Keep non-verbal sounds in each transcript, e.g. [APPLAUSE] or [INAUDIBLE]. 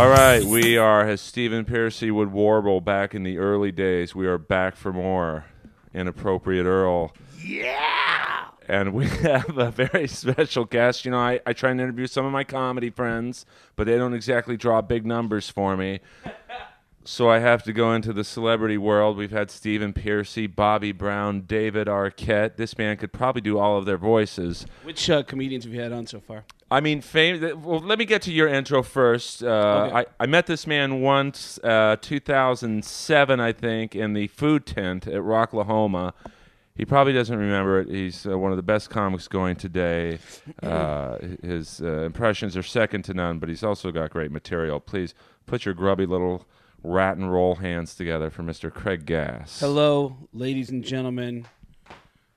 All right, we are, as Stephen Pearcy would warble back in the early days, we are back for more Inappropriate Earl. Yeah! And we [LAUGHS] have a very special guest. You know, I, I try and interview some of my comedy friends, but they don't exactly draw big numbers for me. So I have to go into the celebrity world. We've had Stephen Pearcy, Bobbie Brown, David Arquette. This man could probably do all of their voices. Which uh, comedians have you had on so far? I mean, fame. Well, let me get to your intro first. Uh, Okay. I, I met this man once, uh, 2007, I think, in the food tent at Rocklahoma. He probably doesn't remember it. He's uh, one of the best comics going today. [LAUGHS] Uh, his uh, impressions are second to none, but he's also got great material. Please put your grubby little rat and roll hands together for Mr. Craig Gass. Hello, ladies and gentlemen,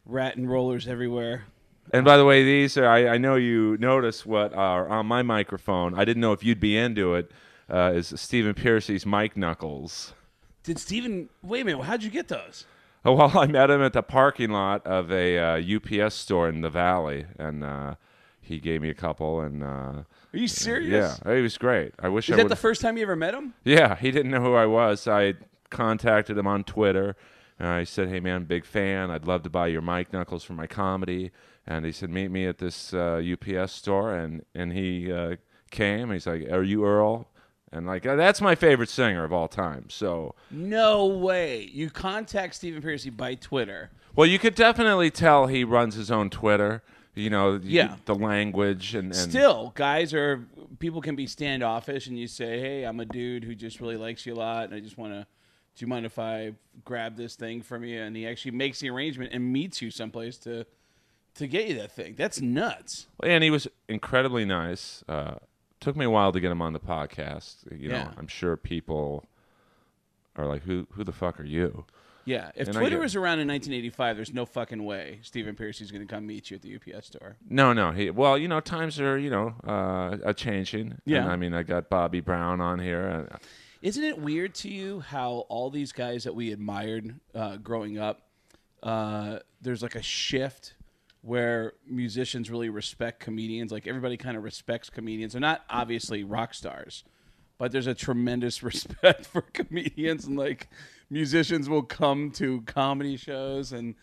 rat and rollers everywhere. And by the way, these are, I, I know you notice what are on my microphone. I didn't know if you'd be into it. Uh, is Stephen Pearcy's mic knuckles. Did Stephen, wait a minute, how'd you get those? Oh, well, I met him at the parking lot of a uh, UPS store in the valley, and uh, he gave me a couple. And uh, Are you serious? yeah, he was great. I wish Is I that the first time you ever met him? yeah, he didn't know who I was. I contacted him on Twitter. And I said, "Hey man, big fan. I'd love to buy your mic knuckles for my comedy." And he said, "Meet me at this uh, UPS store." And and he uh, came. And he's like, "Are you Earl?" And like uh, that's my favorite singer of all time. So No way. You contact Stephen Pearcy by Twitter. Well, you could definitely tell he runs his own Twitter. You know, Yeah. the language and, and Still, guys are people can be standoffish, and you say, "Hey, I'm a dude who just really likes you a lot, and I just want to. Do you mind if I grab this thing from you?" And he actually makes the arrangement and meets you someplace to to get you that thing. That's nuts. and he was incredibly nice. Uh, took me a while to get him on the podcast. You know, Yeah. I'm sure people are like, "Who who the fuck are you?" Yeah, if And Twitter was around in 1985, there's no fucking way Stephen Pearcy's going to come meet you at the UPS store. No, no. He well, you know, times are you know uh, a changing. Yeah. And, I mean, I got Bobbie Brown on here. Uh, Isn't it weird to you how all these guys that we admired uh, growing up, uh, there's like a shift where musicians really respect comedians. Like everybody kind of respects comedians. They're not obviously rock stars, but there's a tremendous [LAUGHS] respect for comedians, and like musicians will come to comedy shows and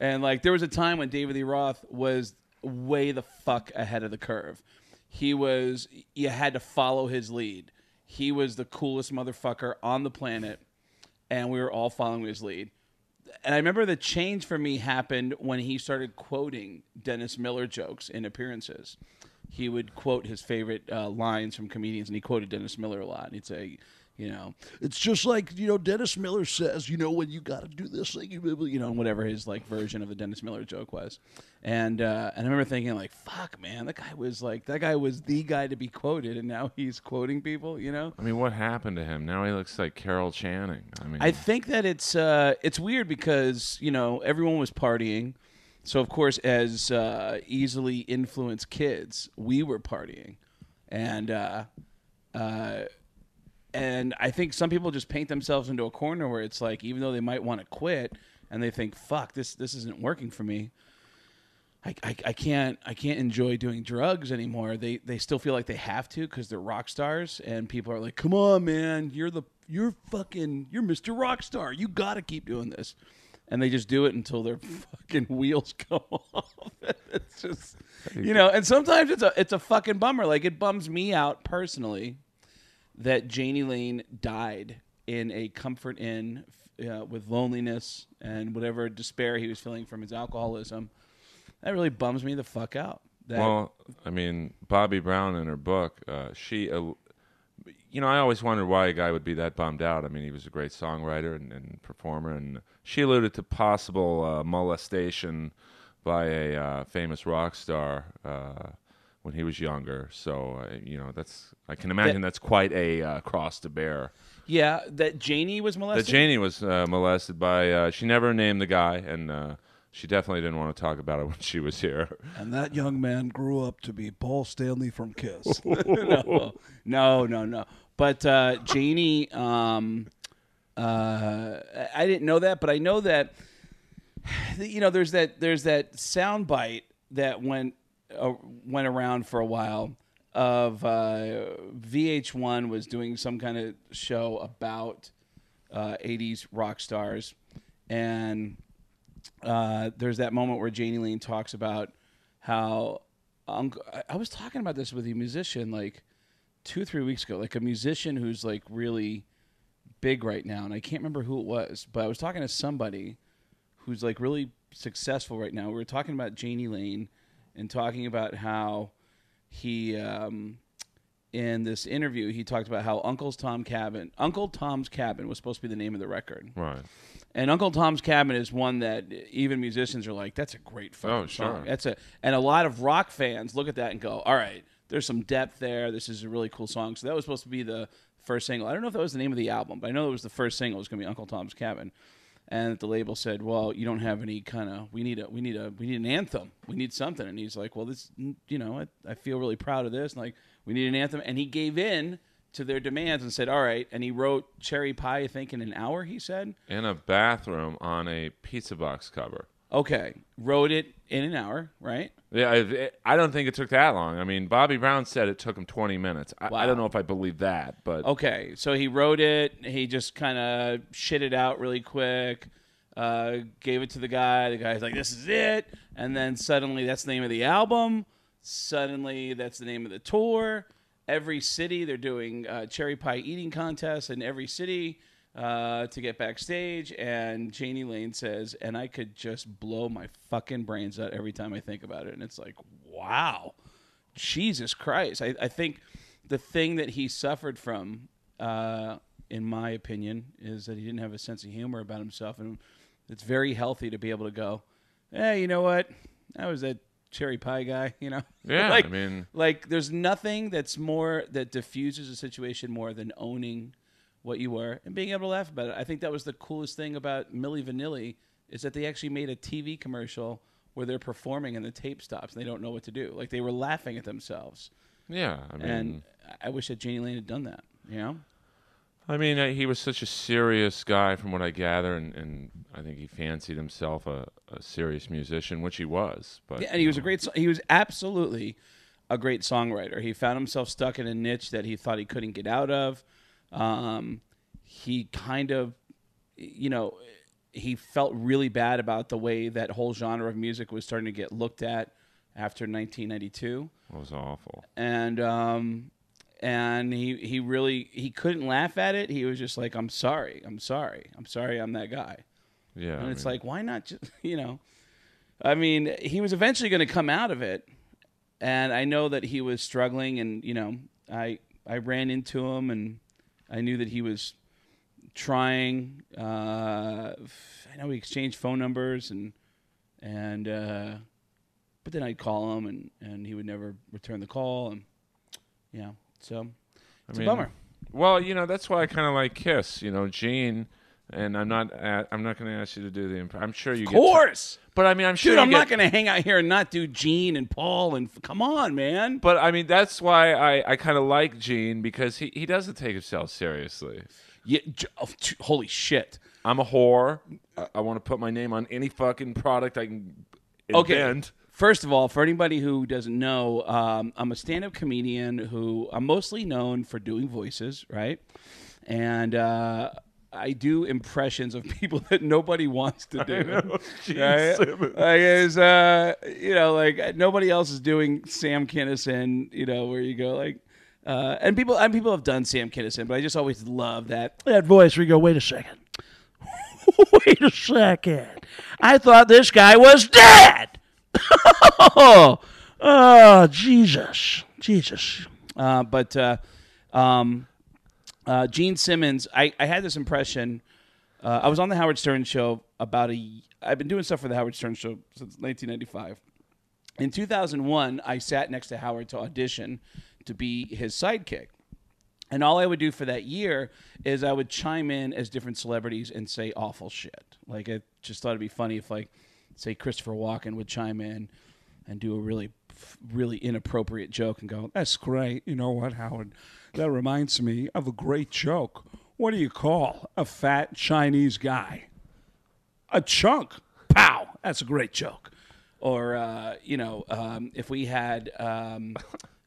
and like there was a time when David Lee Roth was way the fuck ahead of the curve. He was you had to follow his lead. He was the coolest motherfucker on the planet and we were all following his lead. And I remember the change for me happened when he started quoting Dennis Miller jokes in appearances. He would quote his favorite uh, lines from comedians, and he quoted Dennis Miller a lot. And he'd say, you know, it's just like you know Dennis Miller says, you know, when you got to do this thing, you you know, whatever his like version of the Dennis Miller joke was. And uh, and I remember thinking like, fuck, man, that guy was like that guy was the guy to be quoted, and now he's quoting people, you know. I mean, what happened to him? Now he looks like Carol Channing. I mean, I think that it's uh, it's weird because you know everyone was partying, so of course as uh, easily influenced kids, we were partying, and uh, uh, and I think some people just paint themselves into a corner where it's like even though they might want to quit and they think fuck this this isn't working for me. I, I, I can't I can't enjoy doing drugs anymore. They they still feel like they have to because they're rock stars, and people are like, "Come on, man, you're the you're fucking you're Mr. Rockstar. You got to keep doing this," and they just do it until their [LAUGHS] fucking wheels [LAUGHS] come off. it's just you know, and sometimes it's a it's a fucking bummer. Like it bums me out personally that Jani Lane died in a comfort inn uh, with loneliness and whatever despair he was feeling from his alcoholism. That really bums me the fuck out. That, Well, I mean, Bobbie Brown in her book, uh, she, uh, you know, I always wondered why a guy would be that bummed out. I mean, he was a great songwriter and, and performer, and she alluded to possible uh, molestation by a uh, famous rock star uh, when he was younger. So, uh, you know, that's I can imagine that's quite a uh, cross to bear. yeah, that Jani was molested. That molested. Jani was uh, molested by. Uh, she never named the guy, and uh, she definitely didn't want to talk about it [LAUGHS] when she was here. And that young man grew up to be Paul Stanley from Kiss. [LAUGHS] [LAUGHS] no, no, no, no. But uh, Jani, um, uh, I didn't know that, but I know that [SIGHS] you know there's that there's that sound bite that went uh, went around for a while of uh, VH1 was doing some kind of show about uh, 80s rock stars, and uh, there's that moment where Jani Lane talks about how Uncle. I- I was talking about this with a musician like two three weeks ago, like a musician who's like really big right now, and I can't remember who it was, but I was talking to somebody who's like really successful right now. We were talking about Jani Lane and talking about how he um, in this interview he talked about how Uncle's Tom Cabin, Uncle Tom's Cabin was supposed to be the name of the record. Right. And Uncle Tom's Cabin is one that even musicians are like, that's a great fucking Oh, sure. song. That's a and a lot of rock fans look at that and go, all right, there's some depth there. This is a really cool song. So that was supposed to be the first single. I don't know if that was the name of the album, but I know it was the first single. It was going to be Uncle Tom's Cabin. And the label said, "Well, you don't have any kind of. We need a. We need a. We need an anthem. We need something." And he's like, "Well, this. You know, I, I feel really proud of this. And like, we need an anthem." And he gave in to their demands and said, "All right." And he wrote "Cherry Pie," I think, in an hour. He said, In a bathroom on a pizza box cover. Okay, wrote it in an hour, right? Yeah, I, I don't think it took that long. I mean, Bobbie Brown said it took him 20 minutes. I, I don't know if I believe that, but Okay, so he wrote it. He just kind of shit it out really quick. Uh, gave it to the guy. The guy's like, "This is it," and then suddenly that's the name of the album. Suddenly that's the name of the tour. Every city they're doing uh, cherry pie eating contests in every city uh, to get backstage. And Jani Lane says, "And I could just blow my fucking brains out every time I think about it." And it's like, wow. Jesus Christ. I, I think the thing that he suffered from, uh, in my opinion, is that he didn't have a sense of humor about himself. And it's very healthy to be able to go, hey, you know what? I was that cherry pie guy, [LAUGHS] you know? [LAUGHS] Yeah, like, I mean- like there's nothing that's more, that diffuses a situation more than owning what you were and being able to laugh about it. I think that was the coolest thing about Milli Vanilli is that they actually made a TV commercial where they're performing and the tape stops and they don't know what to do. Like they were laughing at themselves. yeah, I mean, And I wish that Jani Lane had done that. You know? I mean, he was such a serious guy, from what I gather, and, and I think he fancied himself a, a serious musician, which he was. But Yeah, and he was a great. He was absolutely a great songwriter. He found himself stuck in a niche that he thought he couldn't get out of. Um, he kind of, you know, he felt really bad about the way that whole genre of music was starting to get looked at after 1992, it was awful. and um, and he he really he couldn't laugh at it. He was just like, "I'm sorry, I'm sorry, I'm sorry, I'm that guy." Yeah, And I it's mean, like, why not just, [LAUGHS] you know? I mean, he was eventually going to come out of it. And I know that he was struggling. And, you know, I, I ran into him and I knew that he was trying. Uh, I know we exchanged phone numbers and, and, uh, but then I'd call him and, and he would never return the call. And, yeah, so it's I mean, a bummer. Well, you know, that's why I kind of like Kiss. You know, Gene. And I'm not. I'm not going to ask you to do the. Imp- I'm sure you Of get. course. but I mean, I'm sure. Dude, I'm get- not going to hang out here and not do Gene and Paul and come on, man. But I mean, that's why I, I kind of like Gene because he, he doesn't take himself seriously. Yeah, oh, t- holy shit. I'm a whore. I, I want to put my name on any fucking product I can Okay. First of all, for anybody who doesn't know, um, I'm a stand-up comedian who I'm mostly known for doing voices, right? And uh, I do impressions of people [LAUGHS] that nobody wants to do. know, Gene right? Simmons. Like is uh, you know, like nobody else is doing Sam Kinison. You know, where you go like. Uh, and people and people have done Sam Kinison, but I just always love that That voice, we go, wait a second. [LAUGHS] wait a second. I thought this guy was dead. oh, [LAUGHS] oh, Jesus. Jesus. Uh, but uh, um, uh, Gene Simmons, I, I had this impression. Uh, I was on the Howard Stern show about a. I've been doing stuff for the Howard Stern show since 1995. In 2001, I sat next to Howard to audition to be his sidekick. And all I would do for that year is I would chime in as different celebrities and say awful shit. Like I just thought it'd be funny if like say Christopher Walken would chime in and do a really really inappropriate joke and go, That's great. You know what, Howard? That reminds me of a great joke. What do you call a fat Chinese guy? A chunk. Pow. That's a great joke. or uh, you know, um, if we had um,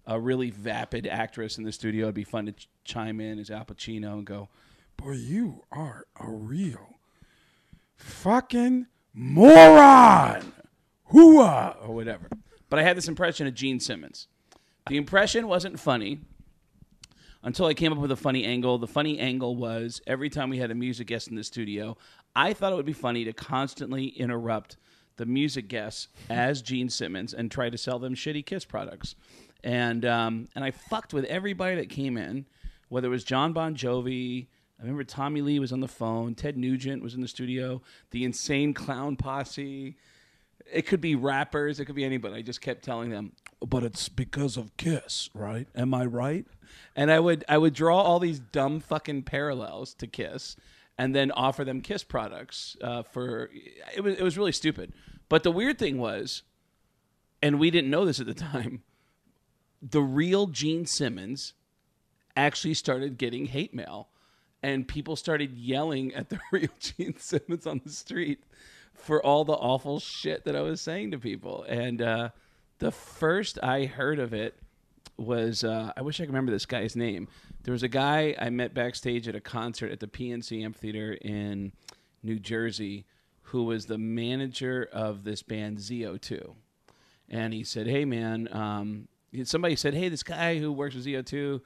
a really vapid actress in the studio, it'd be fun to ch- chime in as Al Pacino and go, Boy, you are a real fucking moron. Hooah. or whatever. But I had this impression of Gene Simmons. The impression wasn't funny until I came up with a funny angle. The funny angle was every time we had a music guest in the studio, I thought it would be funny to constantly interrupt the music guests as Gene Simmons and try to sell them shitty Kiss products. And um, and I fucked with everybody that came in, whether it was Jon Bon Jovi. I remember Tommy Lee was on the phone. Ted Nugent was in the studio. The Insane Clown Posse. It could be rappers. It could be anybody. I just kept telling them, But it's because of Kiss, right? Am I right? and I would I would draw all these dumb fucking parallels to Kiss, and then offer them Kiss products uh, for it was it was really stupid. But the weird thing was, and we didn't know this at the time, the real Gene Simmons actually started getting hate mail, and people started yelling at the [LAUGHS] real Gene Simmons on the street for all the awful shit that I was saying to people. And uh, the first I heard of it was uh, I wish I could remember this guy's name. There was a guy I met backstage at a concert at the PNC Amphitheater in New Jersey who was the manager of this band ZO2. And he said, "Hey man, um, somebody said, hey, this guy who works with ZO2,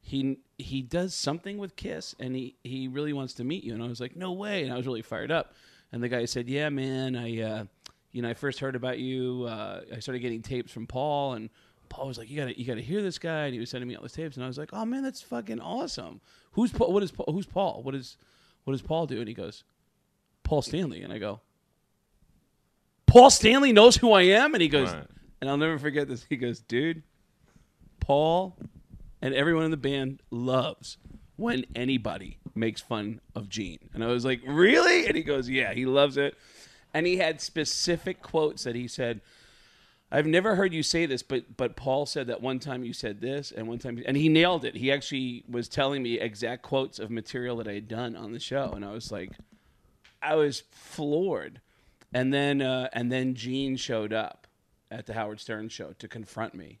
he he does something with Kiss, and he he really wants to meet you." And I was like, "No way!" And I was really fired up. And the guy said, "Yeah, man, I uh, you know I first heard about you. Uh, I started getting tapes from Paul, and Paul was like, "You gotta you gotta hear this guy." And he was sending me all these tapes, and I was like, "Oh man, that's fucking awesome. Who's Paul? What is Paul? Who's Paul? What is what does Paul do?" And he goes, "Paul Stanley." And I go, "Paul Stanley knows who I am?" And he goes, Right. and I'll never forget this. He goes, "Dude, Paul and everyone in the band loves when anybody makes fun of Gene. And I was like, really? And he goes, yeah, he loves it. And he had specific quotes that he said, I've never heard you say this, but but Paul said that one time you said this, and one time, and he nailed it. He actually was telling me exact quotes of material that I had done on the show, and I was like, I was floored. And then uh, and then Gene showed up at the Howard Stern show to confront me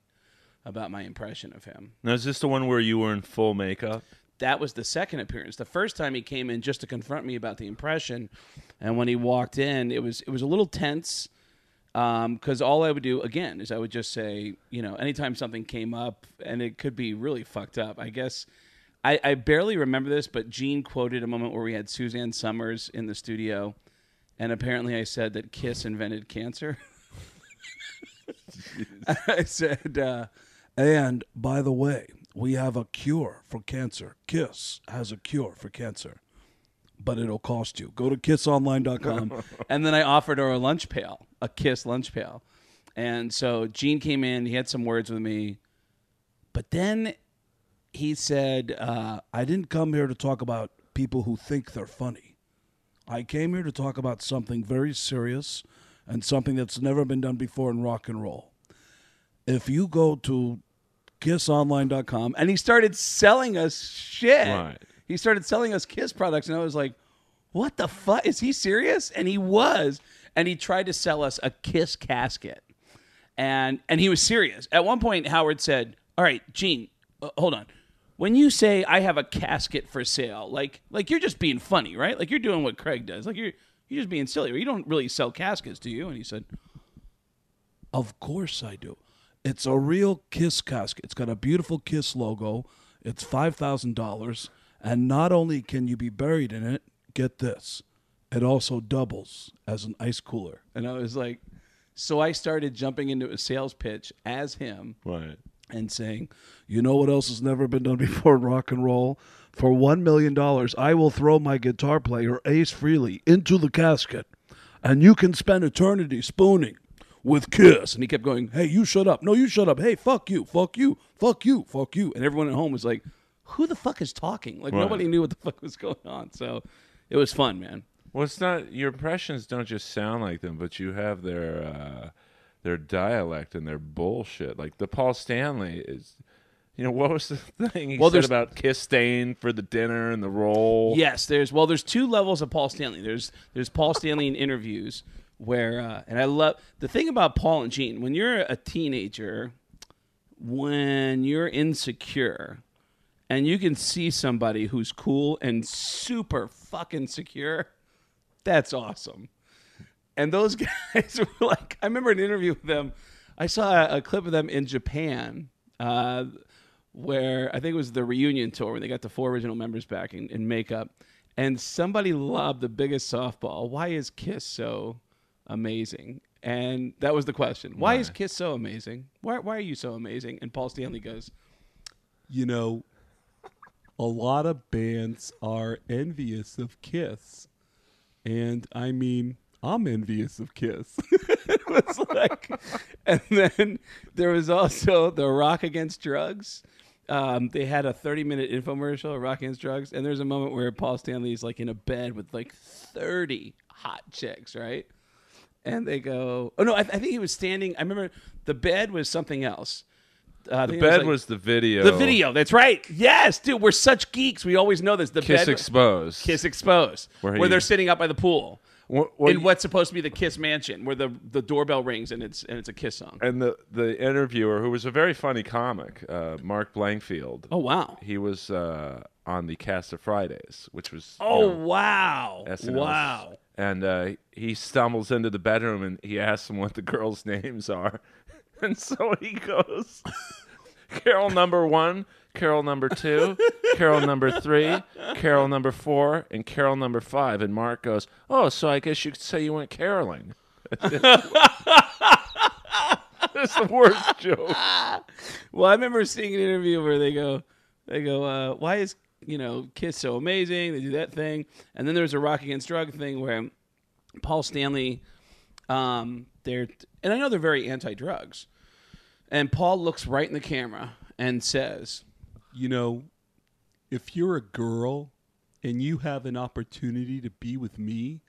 about my impression of him. Now, is this the one where you were in full makeup? That was the second appearance. The first time he came in just to confront me about the impression, and when he walked in, it was it was a little tense because all I would do again is I would just say, you know, anytime something came up, and it could be really fucked up. I guess I, I barely remember this, but Gene quoted a moment where we had Suzanne Somers in the studio, and apparently I said that Kiss invented cancer. [LAUGHS] [LAUGHS] I said. Uh, And by the way, we have a cure for cancer. Kiss has a cure for cancer, but it'll cost you. Go to kissonline.com. [LAUGHS] and then I offered her a lunch pail, a Kiss lunch pail. And so Gene came in, he had some words with me, but then he said, uh, I didn't come here to talk about people who think they're funny. I came here to talk about something very serious and something that's never been done before in rock and roll. If you go to kissonline.com and he started selling us shit. Right. He started selling us Kiss products, and I was like, "What the fuck? Is he serious?" And he was, and he tried to sell us a Kiss casket, and and he was serious. At one point, Howard said, "All right, Gene, uh, hold on." When you say I have a casket for sale, like like you're just being funny, right? Like you're doing what Craig does. Like you're you're just being silly. You don't really sell caskets, do you? And he said, Of course I do. It's a real Kiss casket. It's got a beautiful Kiss logo. It's $5,000. And not only can you be buried in it, get this, it also doubles as an ice cooler. and I was like, so I started jumping into a sales pitch as him Right. and saying, You know what else has never been done [LAUGHS] before in rock and roll? For $1 million, I will throw my guitar player, Ace Frehley, into the casket. And you can spend eternity spooning with Kiss. and he kept going, Hey, you shut up. No, you shut up. Hey, fuck you. Fuck you. Fuck you. Fuck you. and everyone at home was like, who the fuck is talking? Like Right. nobody knew what the [LAUGHS] fuck was going on. So it was fun, man. Well, it's not your impressions don't just sound like them, but you have their uh, their dialect and their bullshit. Like the Paul Stanley is, you know, what was the [LAUGHS] thing he Well, said there's- about kiss stain for the dinner and the roll? Yes, there's well, there's two levels of Paul Stanley. There's there's Paul Stanley in interviews where, uh, and I love the thing about Paul and Gene. When you're a teenager, when you're insecure and you can see somebody who's cool and super fucking secure, that's awesome. And those [LAUGHS] guys were like, I remember an interview with them. I saw a, a clip of them in Japan, uh, where I think it was the reunion tour when they got the four original members back in, in makeup. And somebody lobbed the biggest softball. Why is Kiss so amazing? And that was the question. Why, is Kiss so amazing? Why, why are you so amazing? And Paul Stanley goes, you know, a lot of bands are envious of Kiss. And I mean, I'm envious of Kiss. [LAUGHS] it was like, and then there was also the Rock Against Drugs. Um, they had a 30 minute infomercial, Rock Against Drugs, and there's a moment where Paul Stanley is like in a bed with like 30 hot chicks, right? And they go, oh no, I, I think he was standing. I remember the bed was something else. Uh, The bed like- was the video. the video. That's right. Yes, dude, we're such geeks. We always know this. The Kiss bed, exposed. Kiss exposed, Where where, they're sitting up by the pool What- what- in what's supposed to be the Kiss mansion, where the the doorbell rings and it's and it's a Kiss song. and the the interviewer, who was a very funny comic, uh, Mark Blankfield. Oh wow! He was uh, on the cast of Fridays, which was you Oh know, wow! SNL's. Wow! And uh, he stumbles into the bedroom and he asks them what the girls' [LAUGHS] names are, [LAUGHS] and so he goes, [LAUGHS] Carol number one, Carol number two, Carol number three, Carol number four, and Carol number five. And Mark goes, "Oh, so I guess you could say you went caroling." That's the worst joke. Well, I remember seeing an interview where they go, they go, uh, "Why is you know Kiss so amazing?" They do that thing, and then there's a Rock Against Drug thing where Paul Stanley, um, they're and I know they're very anti-drugs, and Paul looks right in the camera and says, you know, if you're a girl and you have an opportunity to be with me,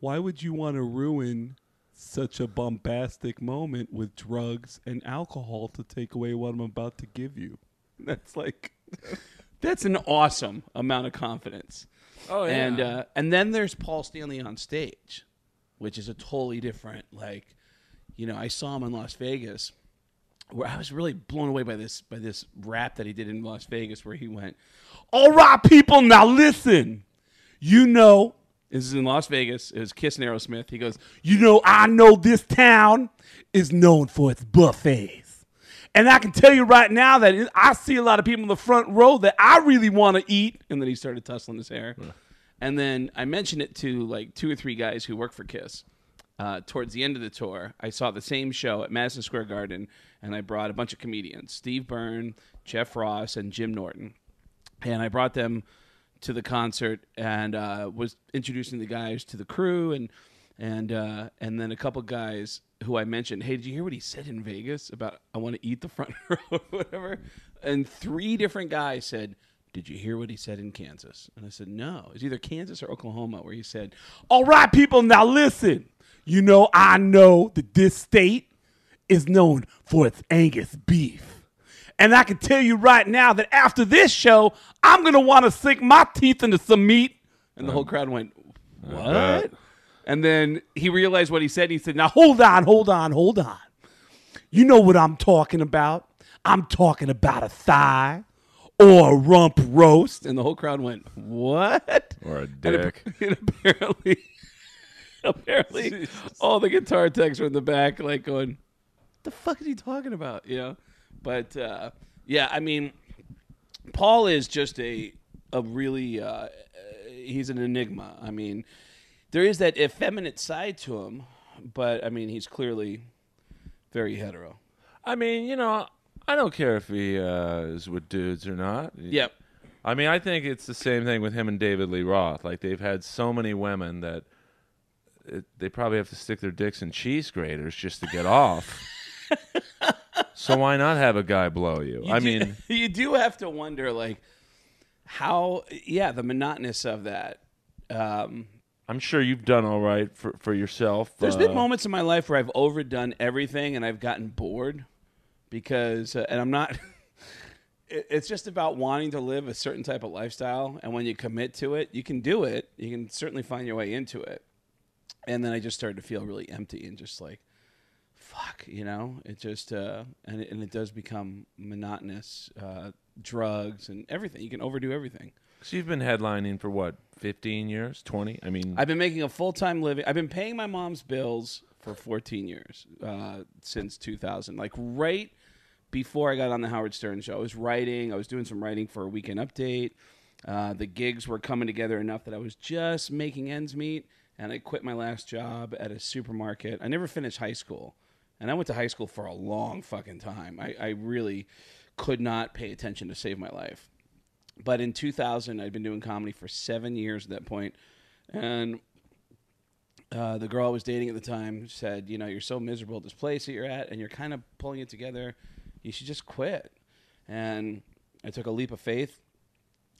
why would you want to ruin such a bombastic moment with drugs and alcohol to take away what I'm about to give you? [LAUGHS] "That's like, [LAUGHS] that's an awesome amount of confidence." Oh and uh, and then there's Paul Stanley on stage, which is a totally different. Like, you know, I saw him in Las Vegas, where I was really blown away by this by this rap that he did in Las Vegas, where he went, "All right, people, now listen. You know, this is in Las Vegas. It was Kiss and Aerosmith. He goes, you know, I know this town is known for its buffets." And I can tell you right now that I see a lot of people in the front row that I really want to eat. And then he started tussling his hair. And then I mentioned it to like two or three guys who work for Kiss. Uh, towards the end of the tour, I saw the same show at Madison Square Garden, and I brought a bunch of comedians Steve Byrne, Jeff Ross, and Jim Norton. And I brought them to the concert and uh, was introducing the guys to the crew and and uh, and then a couple guys who I mentioned, hey, did you hear what he said in Vegas about I want to eat the front [LAUGHS] row or whatever? And three different guys said, did you hear what he said in Kansas? And I said, no. It's either Kansas or Oklahoma where he said, all right, people, now listen. You know, I know that this state is known for its Angus beef. And I can tell you right now that after this show, I'm going to want to sink my teeth into some meat. And the uh-huh. whole crowd went, uh, What? And then he realized what he said. He said, Now hold on, hold on, hold on. You know what I'm talking about? I'm talking about a thigh or a rump roast. And the whole crowd went, What? Or a dick. ap- [LAUGHS] and apparently, [LAUGHS] apparently, [LAUGHS] all the guitar techs were in the back, like going, What "The fuck is he talking about?" You know. But uh, yeah, I mean, Paul is just a a really uh, uh, he's an enigma. I mean, there is that effeminate side to him, but I mean, he's clearly very hetero. I mean, you know, I don't care if he uh, is with dudes or not. Yep. I mean, I think it's the same thing with him and David Lee Roth. Like they've had so many women that it, they probably have to stick their dicks in cheese graters just to get [LAUGHS] off. so why not have a guy blow you? You I do- mean, [LAUGHS] you do have to wonder, like, how, yeah, the monotonous of that. Um, I'm sure you've done all right for for yourself. There's uh, been moments in my life where I've overdone everything and I've gotten bored because, uh, and I'm not. [LAUGHS] it- it's just about wanting to live a certain type of lifestyle, and when you commit to it, you can do it. You can certainly find your way into it. And then I just started to feel really empty and just like, fuck, you know, it just uh, and it, and it does become monotonous. Uh, drugs and everything. You can overdo everything. So you've been headlining for what, 15 years, 20? I mean, I've been making a full time living. I've been paying my mom's bills for 14 years uh, since 2000. Like right before I got on the Howard Stern show, I was writing. I was doing some writing for a weekend update. Uh, the gigs were coming together enough that I was just making ends meet, and I quit my last job at a supermarket. I never finished high school, and I went to high school for a long fucking time. I, I really could not pay attention to save my life. But in 2000, I'd been doing comedy for seven years at that point, and uh, the girl I was dating at the time said, "You know, you're so miserable at this place that you're at, and you're kind of pulling it together. You should just quit." And I took a leap of faith,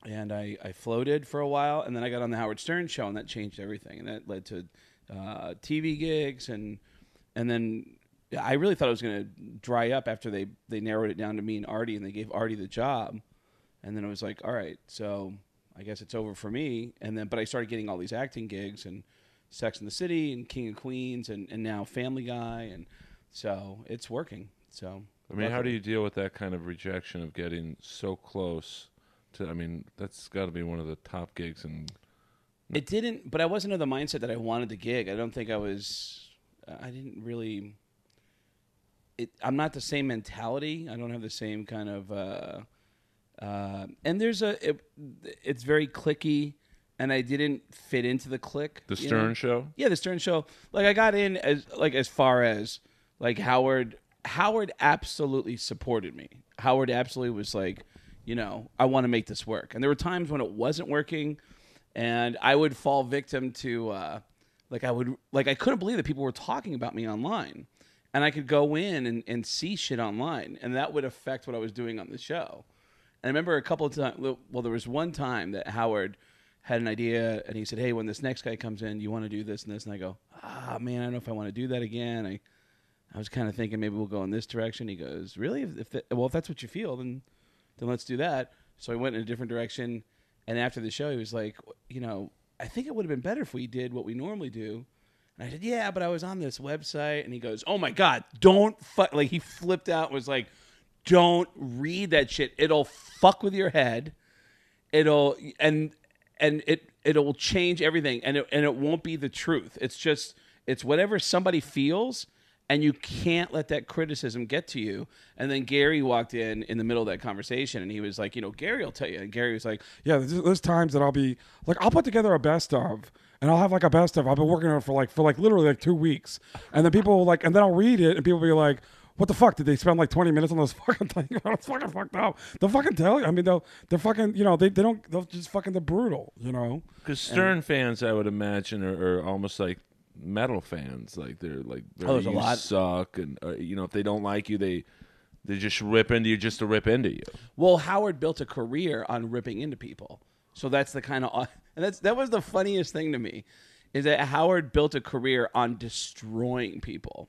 and I, I floated for a while, and then I got on the Howard Stern show, and that changed everything, and that led to uh, TV gigs, and and then I really thought it was going to dry up after they they narrowed it down to me and Artie, and they gave Artie the job, and then it was like, all right, so I guess it's over for me, and then but I started getting all these acting gigs and Sex in the City and King of Queens and, and now Family Guy and so it's working. So I mean, how do you deal with that kind of rejection of getting so close to? I mean, that's got to be one of the top gigs, and It didn't, but I wasn't of the mindset that I wanted the gig. I don't think I was. I didn't really. It, I'm not the same mentality. I don't have the same kind of. Uh, uh, and there's a. It, it's very clicky, and I didn't fit into the click. the you Stern know? Show. Yeah, the Stern Show. Like I got in as like as far as like Howard. Howard absolutely supported me. Howard absolutely was like, you know, I want to make this work. And there were times when it wasn't working, and I would fall victim to, uh, like I would like I couldn't believe that people were talking about me online, and I could go in and, and see shit online, and that would affect what I was doing on the show. And I remember a couple of times. Well, there was one time that Howard had an idea, and he said, "Hey, when this next guy comes in, you want to do this and this?" And I go, "Ah, man, I don't know if I want to do that again." I, I was kind of thinking maybe we'll go in this direction. He goes, "Really? If, if that- well, if that's what you feel, then then let's do that." So I went in a different direction, and after the show, he was like, "You know, I think it would have been better if we did what we normally do." And I said, "Yeah, but I was on this website." And he goes, "Oh my god, don't fuck!" Like he flipped out, was like, "Don't read that shit. It'll fuck with your head. It'll and and it it'll change everything, and it and it won't be the truth. It's just it's whatever somebody feels." And you can't let that criticism get to you. And then Gary walked in in the middle of that conversation, and he was like, "You know, Gary will tell you." And Gary was like, Yeah, there's, there's times that I'll be like, I'll put together a best of, and I'll have like a best of. I've been working on it for like for like literally like two weeks, and then people will like, and then I'll read it, and people will be like. What the fuck? Did they spend like twenty minutes on this [LAUGHS] fucking thing? it's fucking fucked up. They'll fucking tell you. I mean, they'll they're fucking. You know, they, they don't. They'll just fucking. They're brutal. You know. Because Stern fans, I would imagine, are, are almost like metal fans. Like they're like, Oh, there's a lot. suck, and uh, you know, if they don't like you, they they just rip into you just to rip into you. Well, Howard built a career on ripping into people. So that's the kind of and that's that was the funniest thing to me is that Howard built a career on destroying people.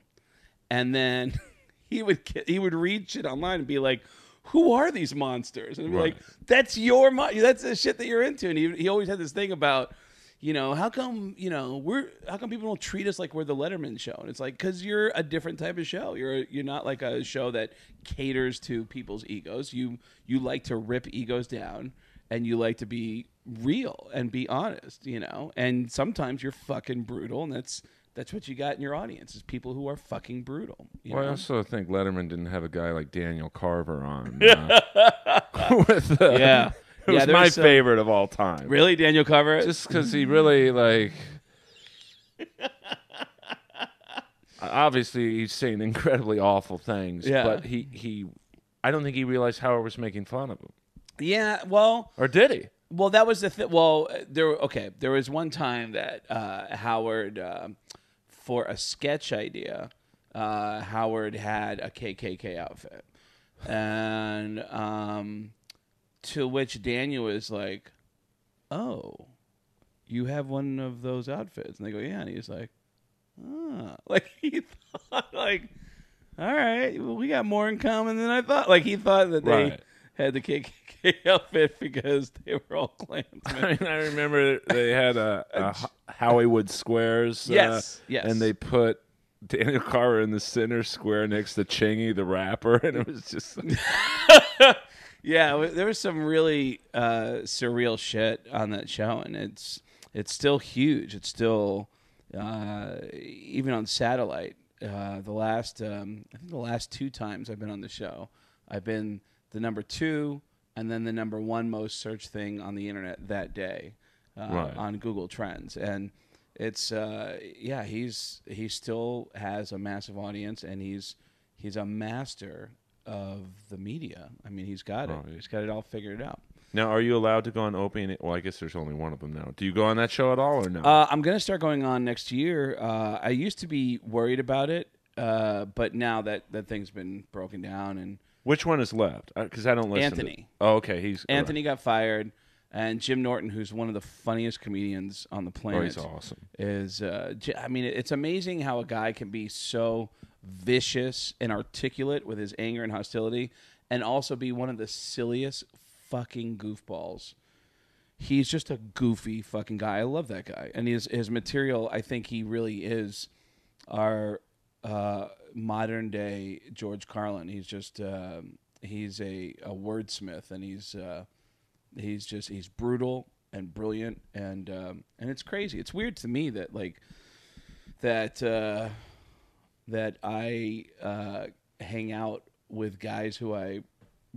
And then [LAUGHS] [LAUGHS] he would get, he would read shit online and be like, "Who are these monsters?" And be Right. like, "That's your mo- that's the shit that you're into." And he he always had this thing about you know, how come, you know, we're how come people don't treat us like we're the Letterman show? And it's like cuz you're a different type of show. You're you're not like a show that caters to people's egos. You you like to rip egos down and you like to be real and be honest, you know. And sometimes you're fucking brutal and that's that's what you got in your audience is people who are fucking brutal. You Well, I also think Letterman didn't have a guy like Daniel Carver on. [LAUGHS] Uh, [LAUGHS] with, uh, Yeah. [LAUGHS] who Yeah, was my some- favorite of all time. Really, Daniel Carver? Just because he really like. Obviously, he's saying incredibly awful things. Yeah. But he he, I don't think he realized Howard was making fun of him, yeah, well, or did he? Well, that was the thing. Well, uh, there. Okay, there was one time that uh, Howard, uh, for a sketch idea, uh, Howard had a KKK outfit, and um, to which Daniel was like, "Oh, you have one of those outfits?" And they go, "Yeah," and he's like, "Ah," [LAUGHS] like he thought, like, "All right, well, we got more in common than I thought." Like he thought that they Right. Had the KKK outfit because they were all Klansmen. I mean, I remember they had a, [LAUGHS] a Hollywood Squares. uh, Yes, yes. And they put Daniel Carver in the center square next to Chingy the rapper, and it was just [LAUGHS] Yeah, there was some really uh, surreal shit on that show, and it's it's still huge. It's still uh, even on satellite. Uh, the last um, I think the last two times I've been on the show, I've been the number two and then the number one most searched thing on the internet that day uh, Right. on Google Trends, and it's uh, yeah he's he still has a massive audience, and he's he's a master of the media. I mean, he's got it. He's got it all figured out. now. Are you allowed to go on Opie? And, well, I guess there's only one of them now. Do you go on that show at all, or no? Uh, I'm gonna start going on next year. Uh, I used to be worried about it, uh, but now that that thing's been broken down and Which one is left? Because I don't listen. Anthony. To, oh, okay. He's Anthony got fired, and Jim Norton, who's one of the funniest comedians on the Oh, planet, he's awesome. is uh, I mean, it's amazing how a guy can be so vicious and articulate with his anger and hostility, and also be one of the silliest fucking goofballs. He's just a goofy fucking guy. I love that guy, and his his material. I think he really is our uh, modern day George Carlin. He's just um he's a, a wordsmith, and he's uh, he's just he's brutal and brilliant and um, and it's crazy. It's weird to me that like that uh, that I uh, hang out with guys who I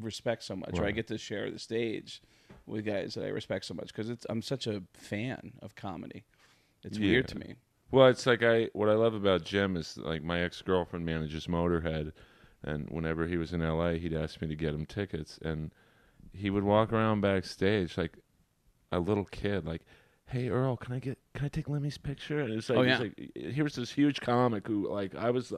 respect so much, or I get to share the stage with guys that I respect so much because it's I'm such a fan of comedy. It's weird to me. Well, it's like I what I love about Jim is like my ex girlfriend manages Motorhead, and whenever he was in L.A., he'd ask me to get him tickets, and he would walk around backstage like a little kid, like, "Hey Earl, can I get can I take Lemmy's picture?" And it's like, Oh, it's like here's this huge comic who like I was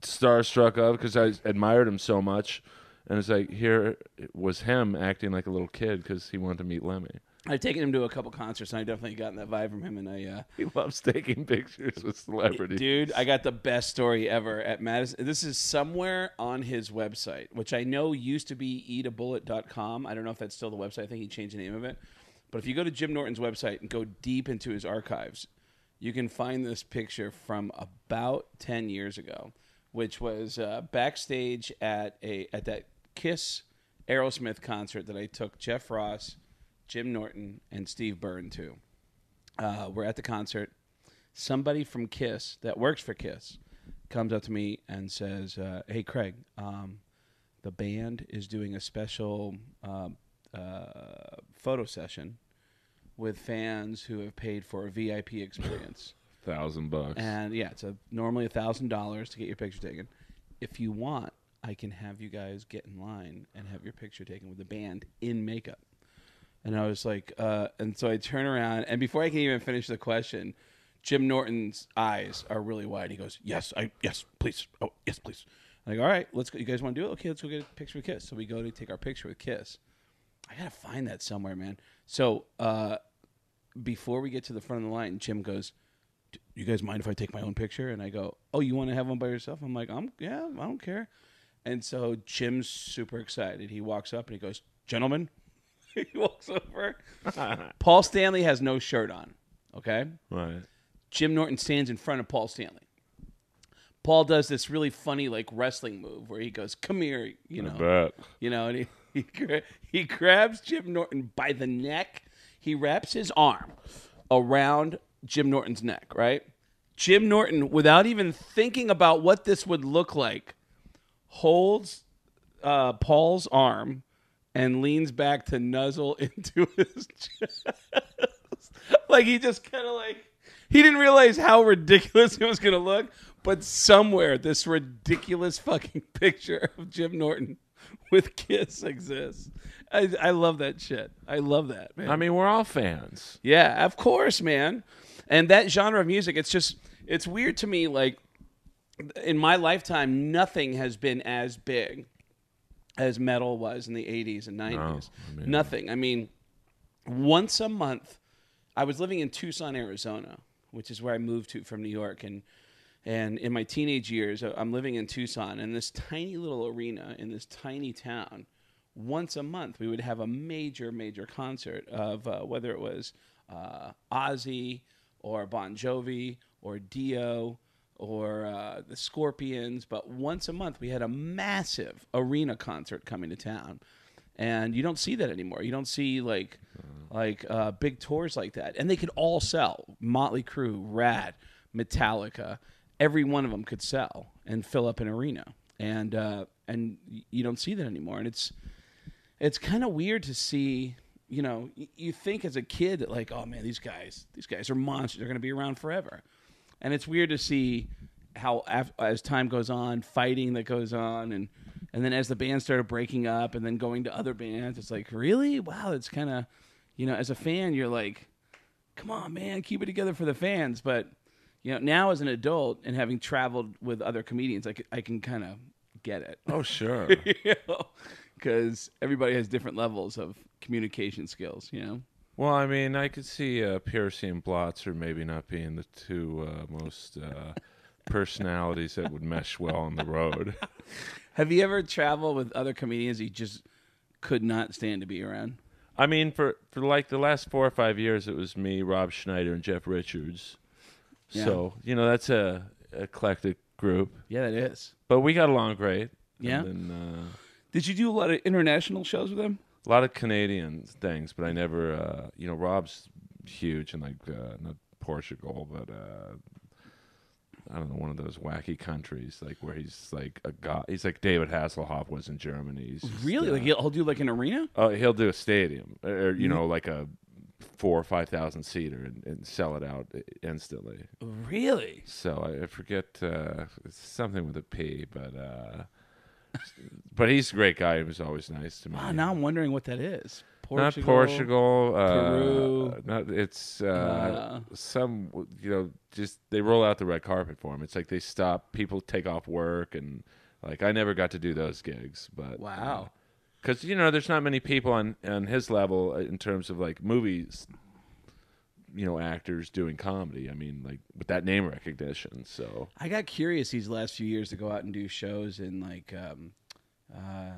starstruck of because I admired him so much, and it's like here was him acting like a little kid because he wanted to meet Lemmy. I've taken him to a couple concerts, and I definitely gotten that vibe from him. And I, uh, He loves taking pictures with celebrities. dude, I got the best story ever at Madison. This is somewhere on his website, which I know used to be eatabullet.com. I don't know if that's still the website. I think he changed the name of it. But if you go to Jim Norton's website and go deep into his archives, you can find this picture from about 10 years ago, which was uh, backstage at a at that Kiss Aerosmith concert that I took Jeff Ross, Jim Norton, and Steve Byrne too. Uh, we're at the concert. Somebody from Kiss that works for Kiss comes up to me and says, uh, "Hey, Craig, um, the band is doing a special um uh, photo session with fans who have paid for a VIP experience." [LAUGHS] Thousand bucks. And yeah, it's a normally a thousand dollars to get your picture taken. If you want, I can have you guys get in line and have your picture taken with the band in makeup. And I was like, uh, and so I turn around, and before I can even finish the question, Jim Norton's eyes are really wide. He goes, "Yes, I yes, please, oh yes, please." I'm like, all right, let's go. You guys want to do it? Okay, let's go get a picture with Kiss. So we go to take our picture with Kiss. I gotta find that somewhere, man. So uh, before we get to the front of the line, Jim goes, "D- "You guys mind if I take my own picture?" And I go, "Oh, you want to have one by yourself?" I'm like, "I'm yeah, I don't care." And so Jim's super excited. He walks up and he goes, "Gentlemen," [LAUGHS] he walks over. [LAUGHS] Paul Stanley has no shirt on. Okay, right. Jim Norton stands in front of Paul Stanley. Paul does this really funny like wrestling move where he goes, "Come here," you know, you know, and he [LAUGHS] he, gra- he grabs Jim Norton by the neck. He wraps his arm around Jim Norton's neck, right? Jim Norton, without even thinking about what this would look like, holds uh, Paul's arm and leans back to nuzzle [LAUGHS] into his chest. like he just kind of like he didn't realize how ridiculous it was going to look, but somewhere this ridiculous fucking [LAUGHS] picture of Jim Norton with Kiss exists. I, I love that shit. I love that, man. I mean, we're all fans. Yeah, of course, man. And that genre of music, it's just it's weird to me like in my lifetime nothing has been as big as metal was in the 80s and 90s. I mean- nothing. I mean, once a month I was living in Tucson, Arizona, which is where I moved to from New York and and in my teenage years uh, I'm living in Tucson in this tiny little arena in this tiny town once a month we would have a major major concert of uh, whether it was uh, Ozzy or Bon Jovi or Dio or uh, the Scorpions. But once a month, we had a massive arena concert coming to town, and you don't see that anymore. You don't see like like uh, big tours like that, and they could all sell. Motley Crue, Ratt, Metallica, every one of them could sell and fill up an arena, and uh, and you don't see that anymore. And it's it's kind of weird to see. You know, you think as a kid that like, oh man, these guys, these guys are monsters. They're going to be around forever, and it's weird to see how af- as time goes on, fighting that goes on, and and then as the band started breaking up, and then going to other bands, it's like, really, wow, it's kind of, you know, as a fan, you're like, come on, man, keep it together for the fans. But you know, now as an adult and having traveled with other comedians, I can, I can kind of get it. Oh, sure. [LAUGHS] Because everybody has different levels of communication skills, you know. Well, I mean, I could see uh, Pearcy and Blotzer maybe not being the two uh, most uh, [LAUGHS] personalities that would mesh well on the road. [LAUGHS] Have you ever traveled with other comedians you just could not stand to be around? I mean, for, for like the last four or five years, it was me, Rob Schneider, and Jeff Richards. So, you know, that's a eclectic group. Yeah, that is. But we got along great. Yeah? And then, uh, Did you do a lot of international shows with them? A lot of Canadian things, but I never, uh, you know, Rob's huge and like uh, not Portugal, but uh, I don't know, one of those wacky countries, like where he's like a god. He's like David Hasselhoff was in Germany. He's just, Really? uh, Like he'll, he'll do like an arena? oh, he'll do a stadium, or Mm-hmm. you know, like a four or five thousand seater, and, and sell it out instantly. Really? So I, I forget uh, it's something with a P, but uh, but he's a great guy. He was always nice to me. Wow, now I'm wondering what that is. Portugal. Not Portugal. Uh, Peru. Not, it's uh, Uh. some. You know, just they roll out the red carpet for him. It's like they stop. People take off work, and like I never got to do those gigs. But Wow. because you know, there's not many people on on his level uh, in terms of like movies. You know, actors doing comedy. I mean, like with that name recognition. So I got curious these last few years to go out and do shows in like um, uh,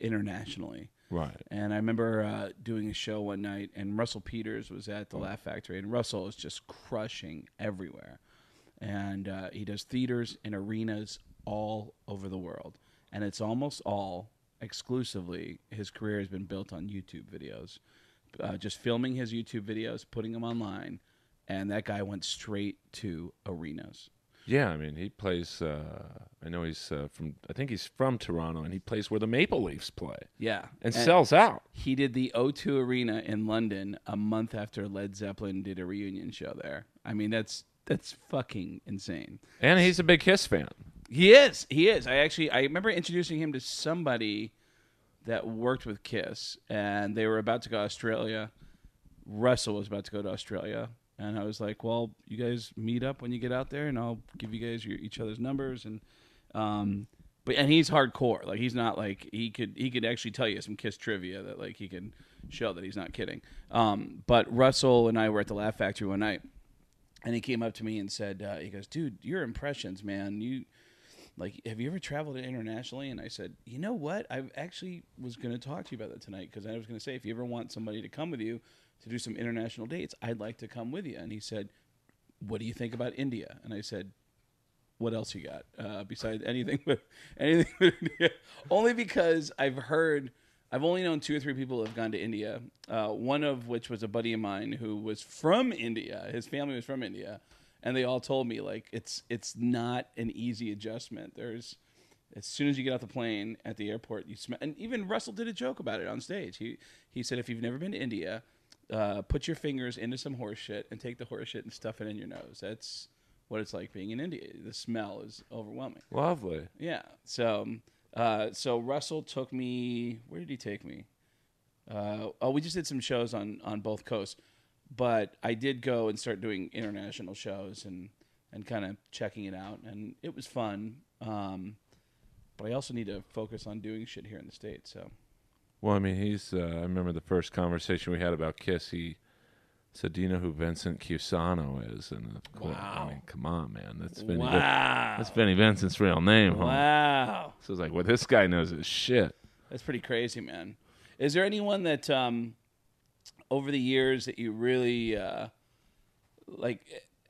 internationally. right. And I remember uh, doing a show one night, and Russell Peters was at the Laugh Factory, and Russell is just crushing everywhere. And uh, he does theaters and arenas all over the world, and it's almost all exclusively his career has been built on YouTube videos, uh, just filming his YouTube videos, putting them online, and that guy went straight to arenas. Yeah, I mean, he plays. Uh, I know he's uh, from. I think he's from Toronto, and he plays where the Maple Leafs play, Yeah, and, sells out. He did the O2 Arena in London a month after Led Zeppelin did a reunion show there. I mean, that's that's fucking insane. And he's a big Kiss fan. He is. He is. I actually I remember introducing him to somebody that worked with Kiss, and they were about to go to Australia. Russell was about to go to Australia, and I was like, "Well, you guys meet up when you get out there, and I'll give you guys your, each other's numbers." And um, but and he's hardcore. Like he's not like he could he could actually tell you some Kiss trivia that like he can show that he's not kidding. Um, but Russell and I were at the Laugh Factory one night, and he came up to me and said, uh, "He goes, dude, your impressions, man, you." Like have you ever traveled internationally and i said you know what i actually was going to talk to you about that tonight because i was going to say if you ever want somebody to come with you to do some international dates i'd like to come with you and he said what do you think about india and i said what else you got uh, besides anything with [LAUGHS] anything with India? Only because I've heard, I've only known two or three people who have gone to India. Uh, one of which was a buddy of mine who was from India. His family was from India, and they all told me like it's it's not an easy adjustment. There's as soon as you get off the plane at the airport, you smell. And even Russell did a joke about it on stage. He he said if you've never been to India, uh, put your fingers into some horse shit and take the horse shit and stuff it in your nose. That's what it's like being in India. The smell is overwhelming. Lovely. Yeah. So, um, uh, so Russell took me. Where did he take me? Uh, oh, we just did some shows on on both coasts, but I did go and start doing international shows and and kind of checking it out, and it was fun. Um, but I also need to focus on doing shit here in the states. So Well, I mean, he's. Uh, I remember the first conversation we had about Kiss. He said, "Do you know who Vincent Cusano is?" And of course, I mean, come on, man, that's Vinny. Vin- wow, that's Vinnie Vincent's real name. Huh? wow, So it's like, well, this guy knows his shit. that's pretty crazy, man. Is there anyone that um, over the years that you really uh, like?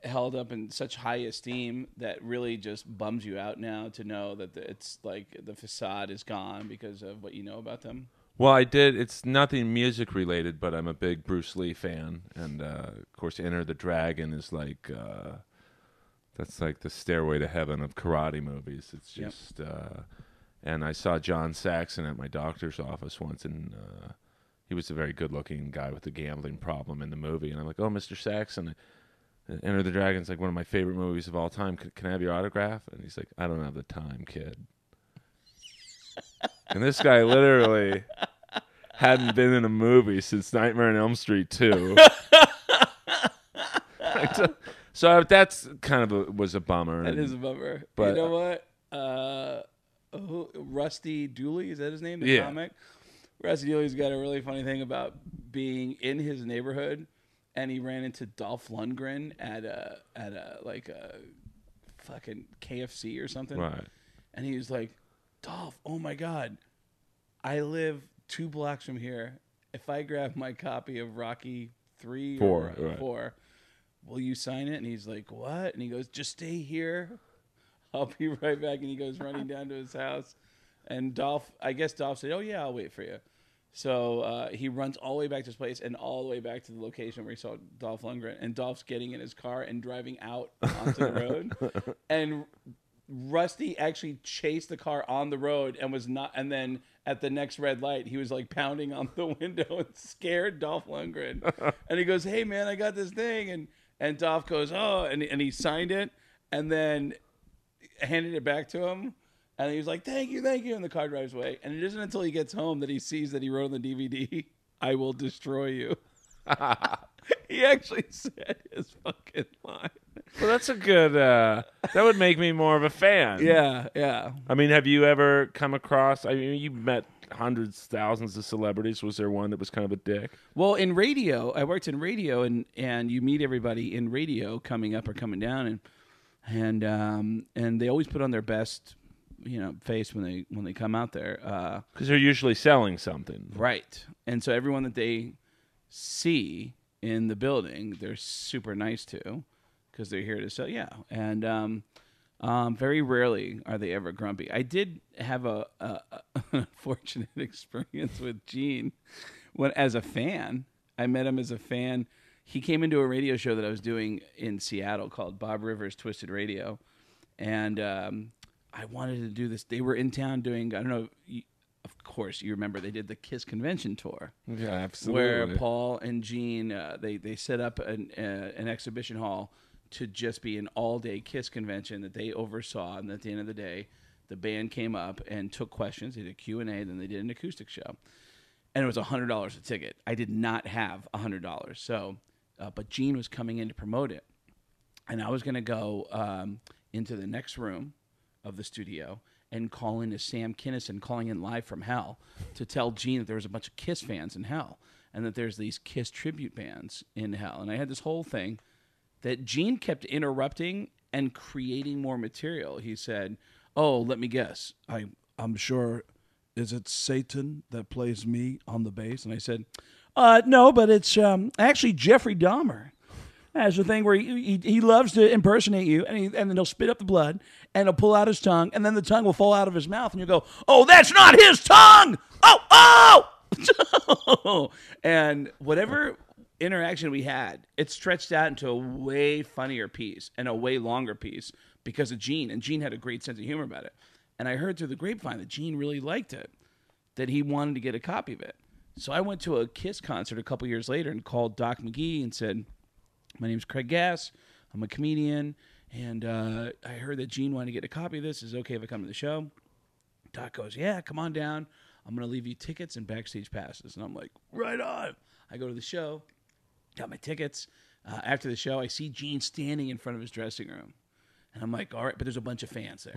held up in such high esteem that really just bums you out now to know that the, it's like the facade is gone because of what you know about them. Well, I did. It's nothing music related, but I'm a big Bruce Lee fan, and uh, of course, Enter the Dragon is like uh, that's like the stairway to heaven of karate movies. It's Yep. just, uh, and I saw John Saxon at my doctor's office once, and uh, he was a very good-looking guy with a gambling problem in the movie, and I'm like, oh, Mr. Saxon. Enter the Dragon's like one of my favorite movies of all time. Can, can I have your autograph? And he's like, I don't have the time, kid. [LAUGHS] and this guy literally hadn't been in a movie since Nightmare on Elm Street 2. [LAUGHS] so, that's kind of a, was a bummer. That and- is a bummer. but- you know what? Uh, who, Rusty Dooley is that his name? The Yeah. comic. Dooley's got a really funny thing about being in his neighborhood, and he ran into Dolph Lundgren at a at a like a fucking KFC or something. right. And he was like, Dolph, oh my God, I live two blocks from here. If I grab my copy of Rocky three Four, or right. four, will you sign it? And he's like, what? And he goes, just stay here. I'll be [LAUGHS] right back. And he goes running down to his house. And Dolph, I guess Dolph said, oh yeah, I'll wait for you. So uh, he runs all the way back to his place and all the way back to the location where he saw Dolph Lundgren. And Dolph's getting in his car and driving out onto the road. [LAUGHS] and Rusty actually chased the car on the road and was not. And then at the next red light, he was like pounding on the [LAUGHS] window and scared Dolph Lundgren. and he goes, "Hey man, I got this thing." And and Dolph goes, "Oh," and and he signed it and then handed it back to him. And he was like, "Thank you, thank you." And the car drives away. And it isn't until he gets home that he sees that he wrote on the DVD, "I will destroy you." [LAUGHS] he actually said his fucking line. Well, that's a good. Uh, that would make me more of a fan. Yeah, yeah. I mean, have you ever come across? I mean, you met hundreds, thousands of celebrities. Was there one that was kind of a dick? Well, in radio, I worked in radio, and and you meet everybody in radio coming up or coming down, and and um, and they always put on their best, you know, face when they when they come out there. Uh, Because they're usually selling something. right, and so everyone that they see in the building, they're super nice to, because they're here to sell. Yeah, and um, um, very rarely are they ever grumpy. I did have a, a, a [LAUGHS] unfortunate [LAUGHS] experience with Gene when, as a fan, I met him as a fan. He came into a radio show that I was doing in Seattle called Bob Rivers Twisted Radio, and um, I wanted to do this. They were in town doing. I don't know. you- Of course, you remember they did the Kiss convention tour Yeah, absolutely. where. Paul and Gene uh, they they set up an uh, an exhibition hall to just be an all day Kiss convention that they oversaw, and at the end of the day, the band came up and took questions. They did a Q&A, then they did an acoustic show, and it was hundred dollars a ticket. I did not have hundred dollars, so uh, but Gene was coming in to promote it, and I was going to go um, into the next room of the studio and calling to Sam Kinison calling in live from hell to tell Gene that there was a bunch of Kiss fans in hell and that there's these Kiss tribute bands in hell. And I had this whole thing that Gene kept interrupting and creating more material. He said, "Oh, let me guess. I I'm sure is it Satan that plays me on the bass? And I said, Uh, no, but it's um, actually Jeffrey Dahmer. Has a thing where he, he, he loves to impersonate you, and, he, and then he'll spit up the blood, and he'll pull out his tongue, and then the tongue will fall out of his mouth, and you'll go, "Oh, that's not his tongue! Oh, oh!" [LAUGHS] and whatever interaction we had, it stretched out into a way funnier piece and a way longer piece because of Gene. And Gene had a great sense of humor about it. And I heard through the grapevine that Gene really liked it, that he wanted to get a copy of it. So I went to a Kiss concert a couple years later and called Doc McGhee and said, My name's Craig Gass. I'm a comedian. And uh, I heard that Gene wanted to get a copy of this. Is it okay if I come to the show? Doc goes, Yeah, come on down. I'm going to leave you tickets and backstage passes. And I'm like, Right on. I go to the show, got my tickets. Uh, after the show, I see Gene standing in front of his dressing room. And I'm like, All right, but there's a bunch of fans there.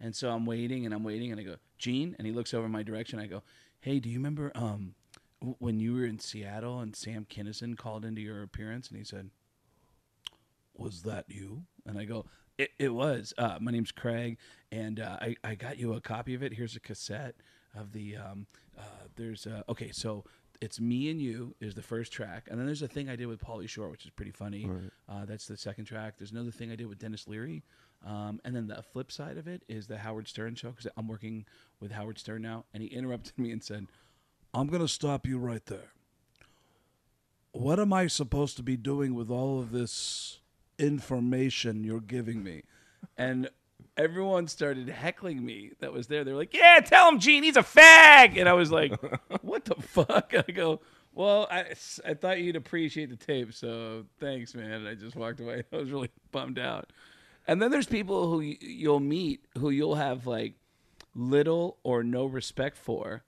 And so I'm waiting and I'm waiting. And I go, Gene? And he looks over my direction. I go, Hey, do you remember um, w- when you were in Seattle and Sam Kinison called into your appearance? And he said, was that you? And I go, it, it was. Uh, my name's Craig, and uh, I, I got you a copy of it. Here's a cassette of the. Um, uh, there's uh, okay, so it's me and you is the first track, and then there's a thing I did with Pauly Shore, which is pretty funny. Uh, that's the second track. There's another thing I did with Denis Leary, um, and then the flip side of it is the Howard Stern show because I'm working with Howard Stern now, and he interrupted [LAUGHS] me and said, I'm going to stop you right there. What am I supposed to be doing with all of this information you're giving me? and everyone started heckling me that was there. They're like, "Yeah, tell him Gene, he's a fag," and I was like, [LAUGHS] "What the fuck?" I go, "Well, I, I thought you'd appreciate the tape, so thanks, man." And I just walked away. [LAUGHS] I was really bummed out. And then there's people who you'll meet who you'll have like little or no respect for,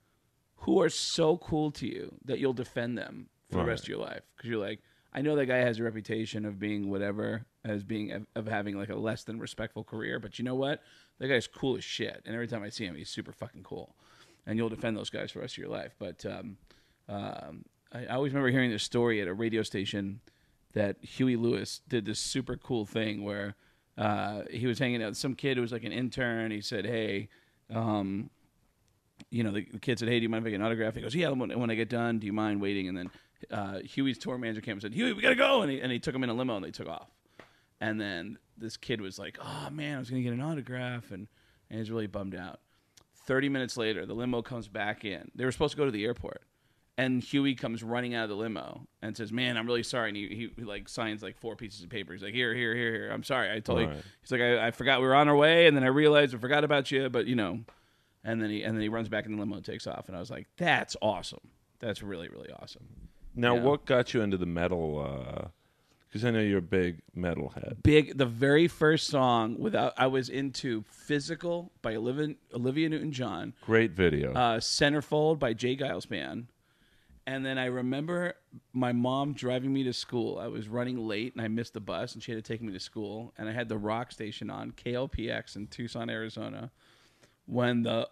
who are so cool to you that you'll defend them for the rest of your life because you're like, I know that guy has a reputation of being whatever, as being of, having like a less than respectful career, but you know what? That guy's cool as shit, and every time I see him, he's super fucking cool, and you'll defend those guys for the rest of your life. But um, um, I, I always remember hearing this story at a radio station that Huey Lewis did this super cool thing where uh, he was hanging out with some kid who was like an intern. He said, "Hey." Um, you know, the, kid said, "Hey, do you mind if I get an autograph?" He goes, "Yeah, when I get done, do you mind waiting?" And then uh, Huey's tour manager came and said, "Huey, we gotta go," and he, and he took him in a limo and they took off. And then this kid was like, "Oh man, I was gonna get an autograph," and and he's really bummed out. Thirty minutes later, the limo comes back in. They were supposed to go to the airport, and Huey comes running out of the limo and says, "Man, I'm really sorry." And he, he, he like signs like four pieces of paper. He's like, "Here, here, here, here. I'm sorry. I totally." Right. He's like, I, "I forgot we were on our way, and then I realized I forgot about you, but you know." And then he and then he runs back in the limo and takes off. And I was like, "That's awesome. That's really really awesome." Now, Yeah. what got you into the metal? Because I know you're a big metal head. big the very first song without I was into Physical by Olivia, Olivia Newton John, Great video. uh, Centerfold by J. Geils Band. And then I remember my mom driving me to school. I was running late and I missed the bus and she had to take me to school. And I had the rock station on KLPX in Tucson, Arizona. When the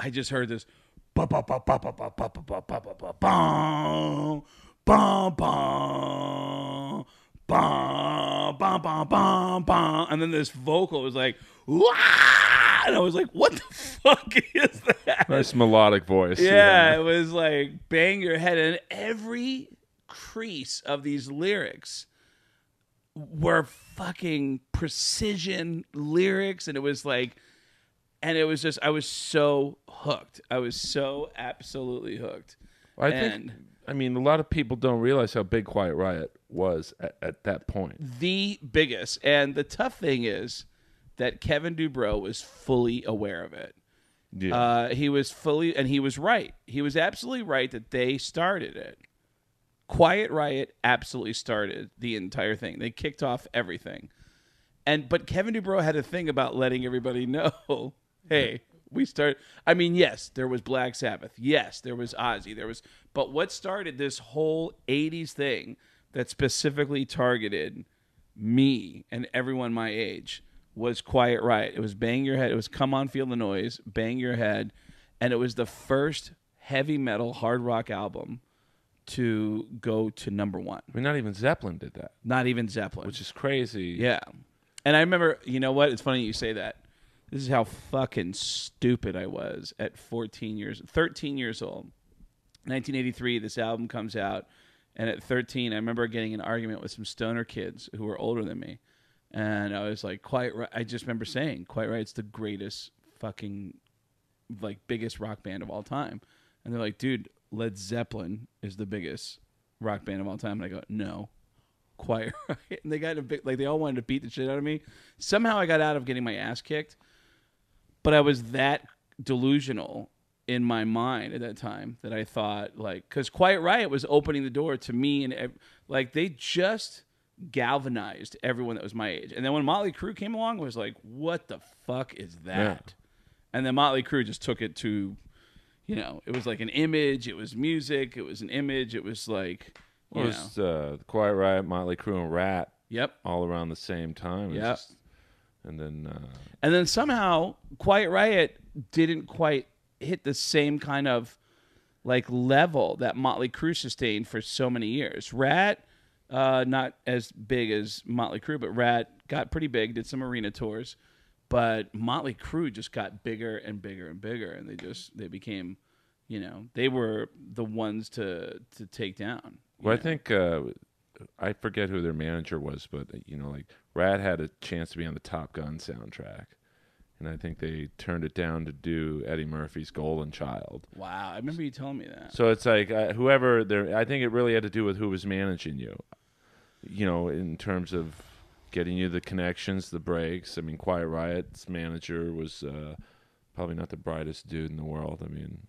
I just heard this ba ba ba ba ba ba ba ba ba ba ba ba bum bum bum bum bum bum bum bum and then this vocal was like Wah! and I was like what the fuck [LAUGHS] is that nice melodic voice. yeah, it was like bang your head, and every crease of these lyrics were fucking precision lyrics, and it was like, and it was just, I was so hooked. I was so absolutely hooked. I think. I mean, a lot of people don't realize how big Quiet Riot was at, at that point. the biggest. And the tough thing is that Kevin DuBrow was fully aware of it. Yeah. Uh, he was fully, and he was right. He was absolutely right that they started it. Quiet Riot absolutely started the entire thing. They kicked off everything. And but Kevin DuBrow had a thing about letting everybody [LAUGHS] know, hey, we start. I mean, yes, there was Black Sabbath. Yes, there was Ozzy. There was, but what started this whole '80s thing that specifically targeted me and everyone my age was Quiet Riot. It was Bang Your Head. It was Come On Feel the Noise, Bang Your Head, and it was the first heavy metal hard rock album to go to number one. I mean, not even Zeppelin did that, Not even Zeppelin. which is crazy. Yeah. And I remember, you know what? It's funny you say that. This is how fucking stupid I was at 14 years, 13 years old. 1983, this album comes out. And at 13, I remember getting an argument with some stoner kids who were older than me. And I was like, quite right. I just remember saying, quite right. It's the greatest fucking, like, biggest rock band of all time. And they're like, dude, Led Zeppelin is the biggest rock band of all time. And I go, no, Quiet [LAUGHS] Riot. And they got a bit, like, they all wanted to beat the shit out of me. Somehow I got out of getting my ass kicked. But I was that delusional in my mind at that time that I thought, like, because Quiet Riot was opening the door to me and, like, they just galvanized everyone that was my age. And then when Motley Crue came along, it was like, what the fuck is that? And then Motley Crue just took it to, you know, it was like an image, it was music, it was an image, it was like, you It was uh, Quiet Riot, Motley Crue, and Ratt yep. all around the same time. Yep. just- and then uh, And then somehow Quiet Riot didn't quite hit the same kind of like level that Motley Crue sustained for so many years. Ratt, uh, not as big as Motley Crue, but Ratt got pretty big, did some arena tours. But Motley Crue just got bigger and bigger and bigger, and they just they became you know, they were the ones to to take down. Well, I think uh, I forget who their manager was, but uh, you know, like Ratt had a chance to be on the Top Gun soundtrack, and I think they turned it down to do Eddie Murphy's Golden Child. Wow, I remember you telling me that. So it's like uh, whoever there. I think it really had to do with who was managing you. You know, in terms of getting you the connections, the breaks. I mean, Quiet Riot's manager was uh, probably not the brightest dude in the world. I mean,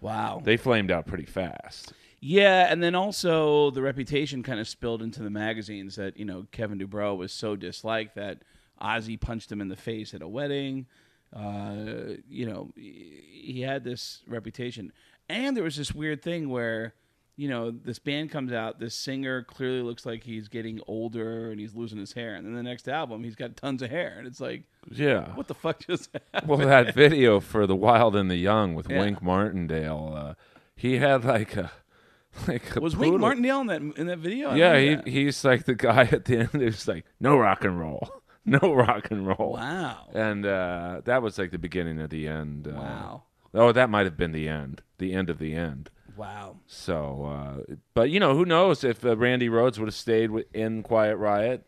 Wow. they flamed out pretty fast. Yeah, and then also the reputation kind of spilled into the magazines that you know Kevin DuBrow was so disliked that Ozzy punched him in the face at a wedding. Uh, you know, he had this reputation, and there was this weird thing where you know this band comes out, this singer clearly looks like he's getting older and he's losing his hair, and then the next album he's got tons of hair, and it's like, Yeah. what the fuck just happened? [LAUGHS] Well, that video for the Wild and the Young with Yeah. Wink Martindale, uh, he had like a [LAUGHS] like a Was Wink. Martindale in that in that video? I Yeah, he, he's like the guy at the end who's like, no rock and roll, [LAUGHS] no rock and roll. wow, And uh, that was like the beginning of the end. Uh, wow, Oh, that might have been the end, the end of the end. wow. So, uh, but you know, who knows if uh, Randy Rhoads would have stayed in Quiet Riot,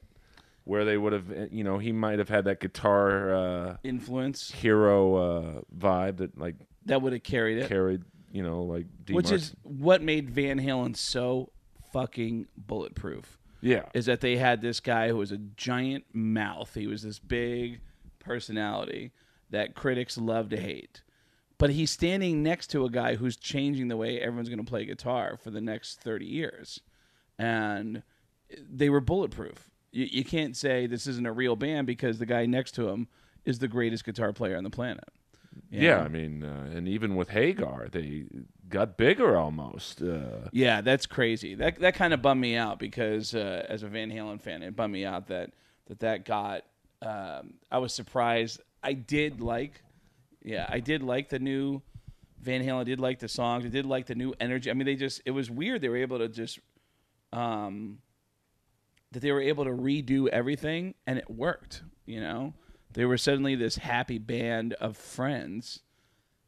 where they would have, you know, he might have had that guitar uh, Influence hero uh, vibe that like that would have carried it. carried, you know, like D. which Martin- is what made Van Halen so fucking bulletproof. Yeah, Is that they had this guy who was a giant mouth. He was this big personality that critics love to hate. But he's standing next to a guy who's changing the way everyone's going to play guitar for the next 30 years. And they were bulletproof. You, you can't say this isn't a real band because the guy next to him is the greatest guitar player on the planet. You yeah. I mean, uh, and even with Hagar, they got bigger almost. Uh, Yeah, that's crazy. That that kind of bummed me out because uh, as a Van Halen fan, it bummed me out that that that got. Um, I was surprised. I did like, yeah, I did like the new Van Halen. I did like the songs. I did like the new energy. I mean, they just it was weird. They were able to just, um, that they were able to redo everything and it worked. You know, they were suddenly this happy band of friends,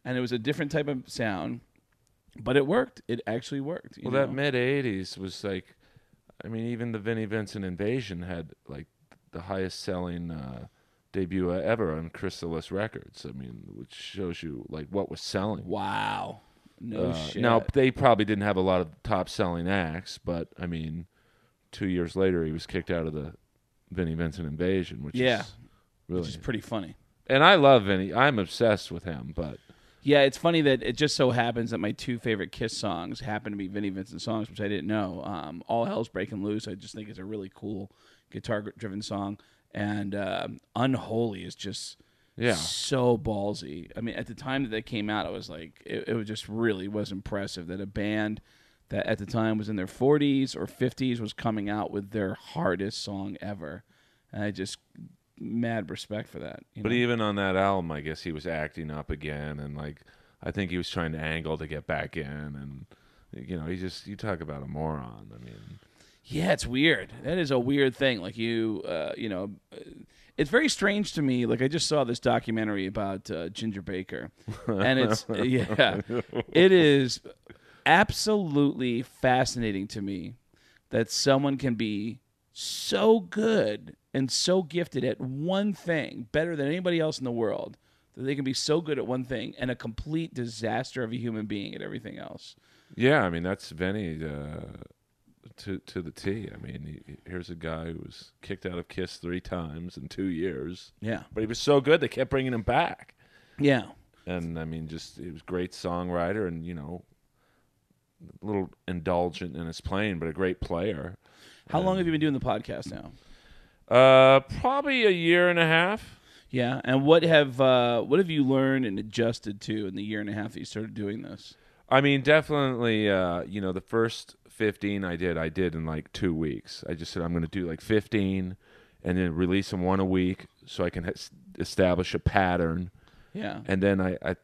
and it was a different type of sound. But it worked. It actually worked. you well, that mid '80s was like, I mean, even the Vinnie Vincent Invasion had like the highest selling uh, debut ever on Chrysalis Records. I mean, which shows you like what was selling. Wow. No Uh, shit. Now they probably didn't have a lot of top selling acts, but I mean, two years later he was kicked out of the Vinnie Vincent Invasion, which Yeah. is really. which is pretty funny. and I love Vinnie. I'm obsessed with him, but Yeah, it's funny that it just so happens that my two favorite Kiss songs happen to be Vinnie Vincent songs, which I didn't know. Um, All Hell's Breaking Loose, I just think is a really cool guitar-driven song, and um, Unholy is just Yeah. so ballsy. I mean, at the time that they came out, it was like it, it was just really was impressive that a band that at the time was in their 40s or 50s was coming out with their hardest song ever, and I just mad respect for that. you but know? even on that album, I guess he was acting up again, and like I think he was trying to angle to get back in, and you know, he just you talk about a moron. I mean, Yeah, it's weird. That is a weird thing. Like you, uh, you know, it's very strange to me. Like I just saw this documentary about uh, Ginger Baker, and it's [LAUGHS] yeah, it is absolutely fascinating to me that someone can be so good and so gifted at one thing, better than anybody else in the world, that they can be so good at one thing and a complete disaster of a human being at everything else. yeah, I mean that's Vinny uh, to to the T. I mean, he, here's a guy who was kicked out of Kiss three times in two years, Yeah, but he was so good they kept bringing him back. yeah. and I mean, just he was great songwriter, and you know, a little indulgent in his playing, but a great player. How long have you been doing the podcast now? Uh, probably a year and a half. Yeah, and what have uh, what have you learned and adjusted to in the year and a half that you started doing this? I mean, definitely. Uh, you know, the first fifteen I did, I did in like two weeks. I just said I'm going to do like fifteen, and then release them one a week, so I can ha- establish a pattern. Yeah, And then I, I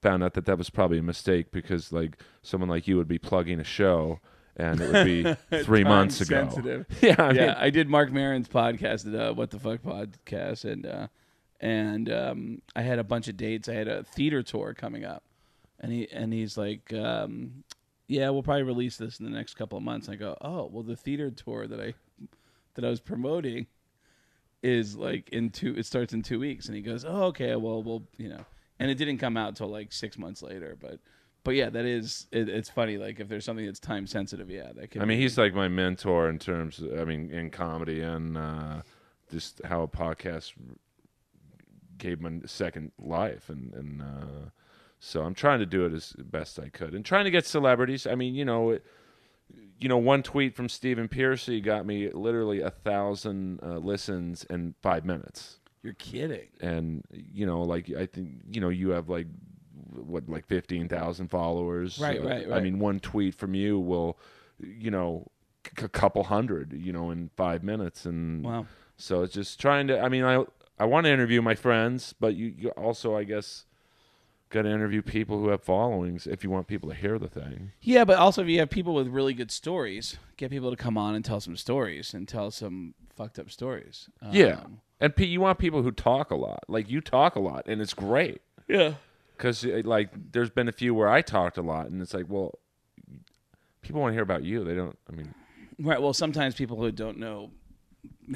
found out that that was probably a mistake because like someone like you would be plugging a show, and it would be [LAUGHS] three months ago. Time-sensitive. [LAUGHS] Yeah, I mean, yeah, I did Marc Maron's podcast, at, uh, What the Fuck podcast, and uh, and um, I had a bunch of dates. I had a theater tour coming up, and he and he's like, um, "Yeah, we'll probably release this in the next couple of months." And I go, "Oh, well, the theater tour that I that I was promoting is like in two. It starts in two weeks." And he goes, "Oh, okay. Well, we'll you know." And it didn't come out until like six months later, but. But yeah, that is it, it's funny. Like if there's something that's time sensitive, yeah, that can. I mean, be- he's like my mentor in terms. Of, I mean, in comedy and uh, just how a podcast gave him a second life, and and uh, so I'm trying to do it as best I could, and trying to get celebrities. I mean, you know, it, you know, one tweet from Stephen Pearcy got me literally a thousand uh, listens in five minutes, You're kidding. and you know, like I think you know, you have like what like fifteen thousand followers, Right, Uh, right, I mean, one tweet from you will, you know, c- a couple hundred, you know, in five minutes, and Wow. so it's just trying to. I mean, I I want to interview my friends, but you, you also, I guess, got to interview people who have followings if you want people to hear the thing. Yeah, but also if you have people with really good stories, get people to come on and tell some stories and tell some fucked up stories. yeah, Um, and pe- you want people who talk a lot. Like you talk a lot, and it's great. yeah. Because uh, like, there's been a few where I talked a lot, and it's like, well, people want to hear about you. They don't. I mean, Right. Well, sometimes people who don't know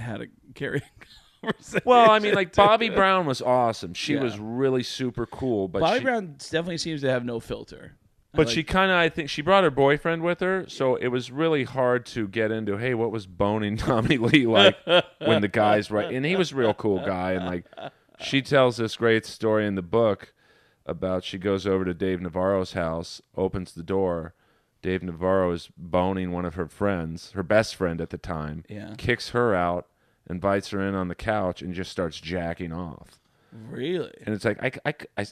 how to carry a [LAUGHS] conversation. well, I mean, like [LAUGHS] Bobbie Brown was awesome. She Yeah. was really super cool, but Bobbie she, Brown definitely seems to have no filter. I But like- she kind of, I think, she brought her boyfriend with her, so it was really hard to get into. Hey, what was boning [LAUGHS] Tommy Lee like when the guys right? And he was a real cool guy, and like, she tells this great story in the book about she goes over to Dave Navarro's house, opens the door. Dave Navarro is boning one of her friends, her best friend at the time. Yeah. Kicks her out, invites her in on the couch, and just starts jacking off. really. And it's like I, I, I,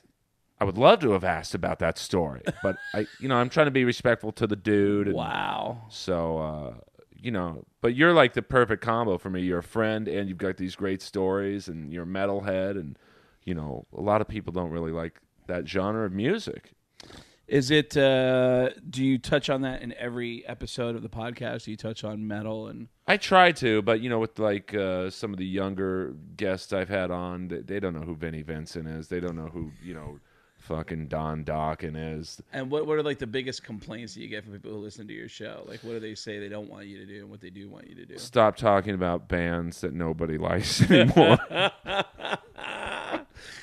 I would love to have asked about that story, [LAUGHS] but I, you know, I'm trying to be respectful to the dude. And Wow. So, uh, you know, but you're like the perfect combo for me. You're a friend, and you've got these great stories, and you're a metalhead, and you know, a lot of people don't really like that genre of music. Is it? uh Do you touch on that in every episode of the podcast? Do you touch on metal and? I try to, but you know, with like uh, some of the younger guests I've had on, they, they don't know who Vinnie Vincent is. They don't know who you know, fucking Don Dokken is. And what what are like the biggest complaints that you get from people who listen to your show? Like, what do they say they don't want you to do, and what they do want you to do? Stop talking about bands that nobody likes [LAUGHS] anymore. [LAUGHS]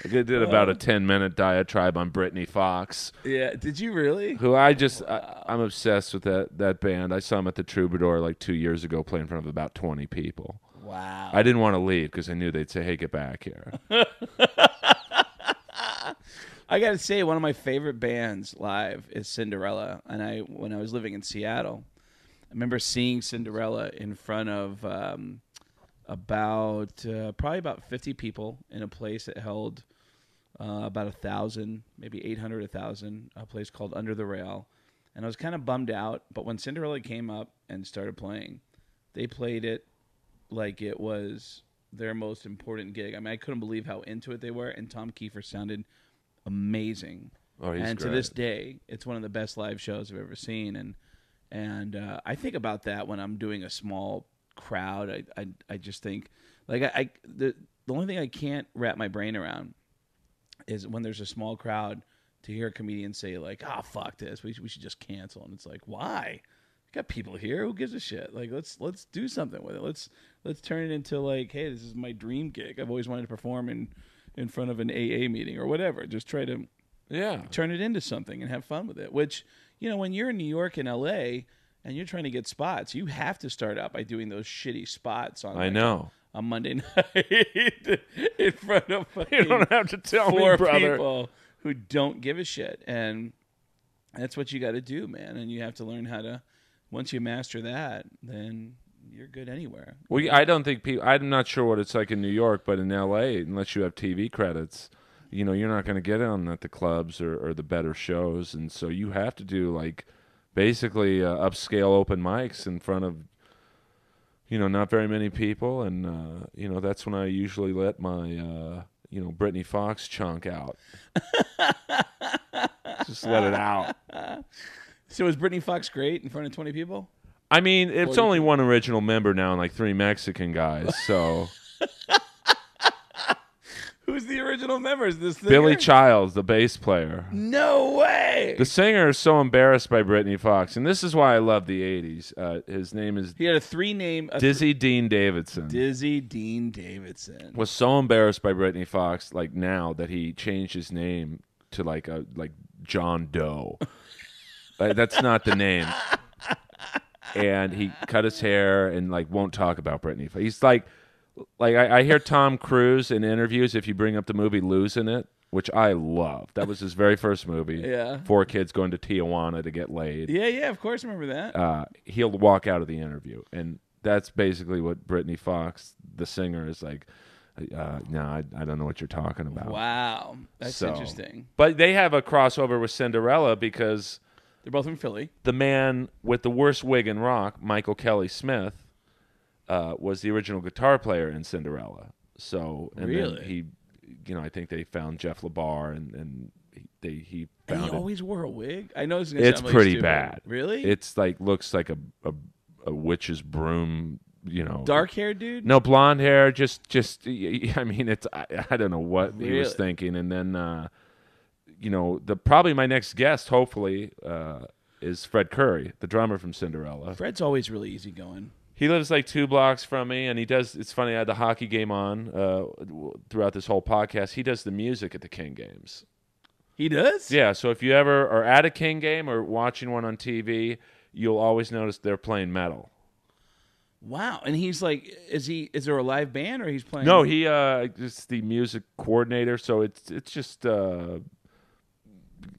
I did about a ten minute diatribe on Britny Fox, Yeah. Did you really? who I just I, I'm obsessed with that that band. I saw them at the Troubadour like two years ago, playing in front of about twenty people. Wow. I didn't want to leave because I knew they'd say, "Hey, get back here." [LAUGHS] I got to say, one of my favorite bands live is Cinderella. And I, when I was living in Seattle, I remember seeing Cinderella in front of um, about uh, probably about 50 people in a place that held uh, about a thousand, maybe 800, a thousand, a place called Under the Rail. And I was kind of bummed out. But when Cinderella came up and started playing, they played it like it was their most important gig. I mean, I couldn't believe how into it they were. And Tom Kiefer sounded amazing. Oh, he's and to this day, it's one of the best live shows I've ever seen. And and uh, I think about that when I'm doing a small crowd. I I, I just think like I, I the the only thing I can't wrap my brain around is when there's a small crowd to hear a comedian say like, "Ah, fuck this, we should, we should just cancel," and it's like, why? We got people here. Who gives a shit? Like let's let's do something with it. Let's let's turn it into like, hey, this is my dream gig. I've always wanted to perform in in front of an AA meeting or whatever. Just try to yeah, turn it into something and have fun with it. Which you know, when you're in New York and LA and you're trying to get spots, you have to start out by doing those shitty spots on I like, know. on Monday [LAUGHS] night in front of [LAUGHS] You don't have to tell four me, brother. people who don't give a shit, and that's what you got to do, man. And you have to learn how to. Once you master that, then you're good anywhere. Well, I don't think people. I'm not sure what it's like in New York, but in L.A., unless you have TV credits, you know, you're not going to get on at the clubs or, or the better shows, and so you have to do like basically uh, upscale open mics in front of you know not very many people, and uh, you know that's when I usually let my uh, you know Britny Fox chunk out. [LAUGHS] Just let it out. So was Britny Fox great in front of 20 people? I mean, it's only one original member now and like three Mexican guys, so [LAUGHS] Who's the original members? This? Billy Childs, the bass player. No way. The singer is so embarrassed by Britny Fox, and this is why I love the '80s. Uh, his name is he had a three name. A Dizzy Dean Davidson. Dizzy Dean Davidson. was so embarrassed by Britny Fox, like now that he changed his name to like a like John Doe. [LAUGHS] like, that's not the name. And he cut his hair and like won't talk about Britny. He's like, like I, I hear Tom Cruise in interviews. If you bring up the movie Losing It, which I love, that was his very first movie. [LAUGHS] Yeah. four kids going to Tijuana to get laid. Yeah, yeah, of course, I remember that. Uh, he'll walk out of the interview, and that's basically what Britny Fox, the singer, is like. Uh, no, I, I don't know what you're talking about. wow, that's So- interesting. But they have a crossover with Cinderella because They're both from Philly. the man with the worst wig in rock, Michael Kelly Smith, uh, was the original guitar player in Cinderella. So and Really? then he, you know, I think they found Jeff LeBar and and he, they he And found he it. always wore a wig. I know this is gonna It's sound pretty stupid. bad. Really? It's like looks like a a, a witch's broom. You know, dark haired dude. No blonde hair, just just. [LAUGHS] I mean, it's I, I don't know what he was thinking, and then uh, you know the probably my next guest, hopefully, uh, is Fred Coury, the drummer from Cinderella. Fred's always really easygoing. He lives like two blocks from me, and he does. It's funny. I had the hockey game on uh, throughout this whole podcast. He does the music at the King games. He does. Yeah, so if you ever are at a King game or watching one on TV, you'll always notice they're playing metal. Wow. And he's like, is he? Is there a live band or he's playing? No, he uh is the music coordinator, so it's it's just uh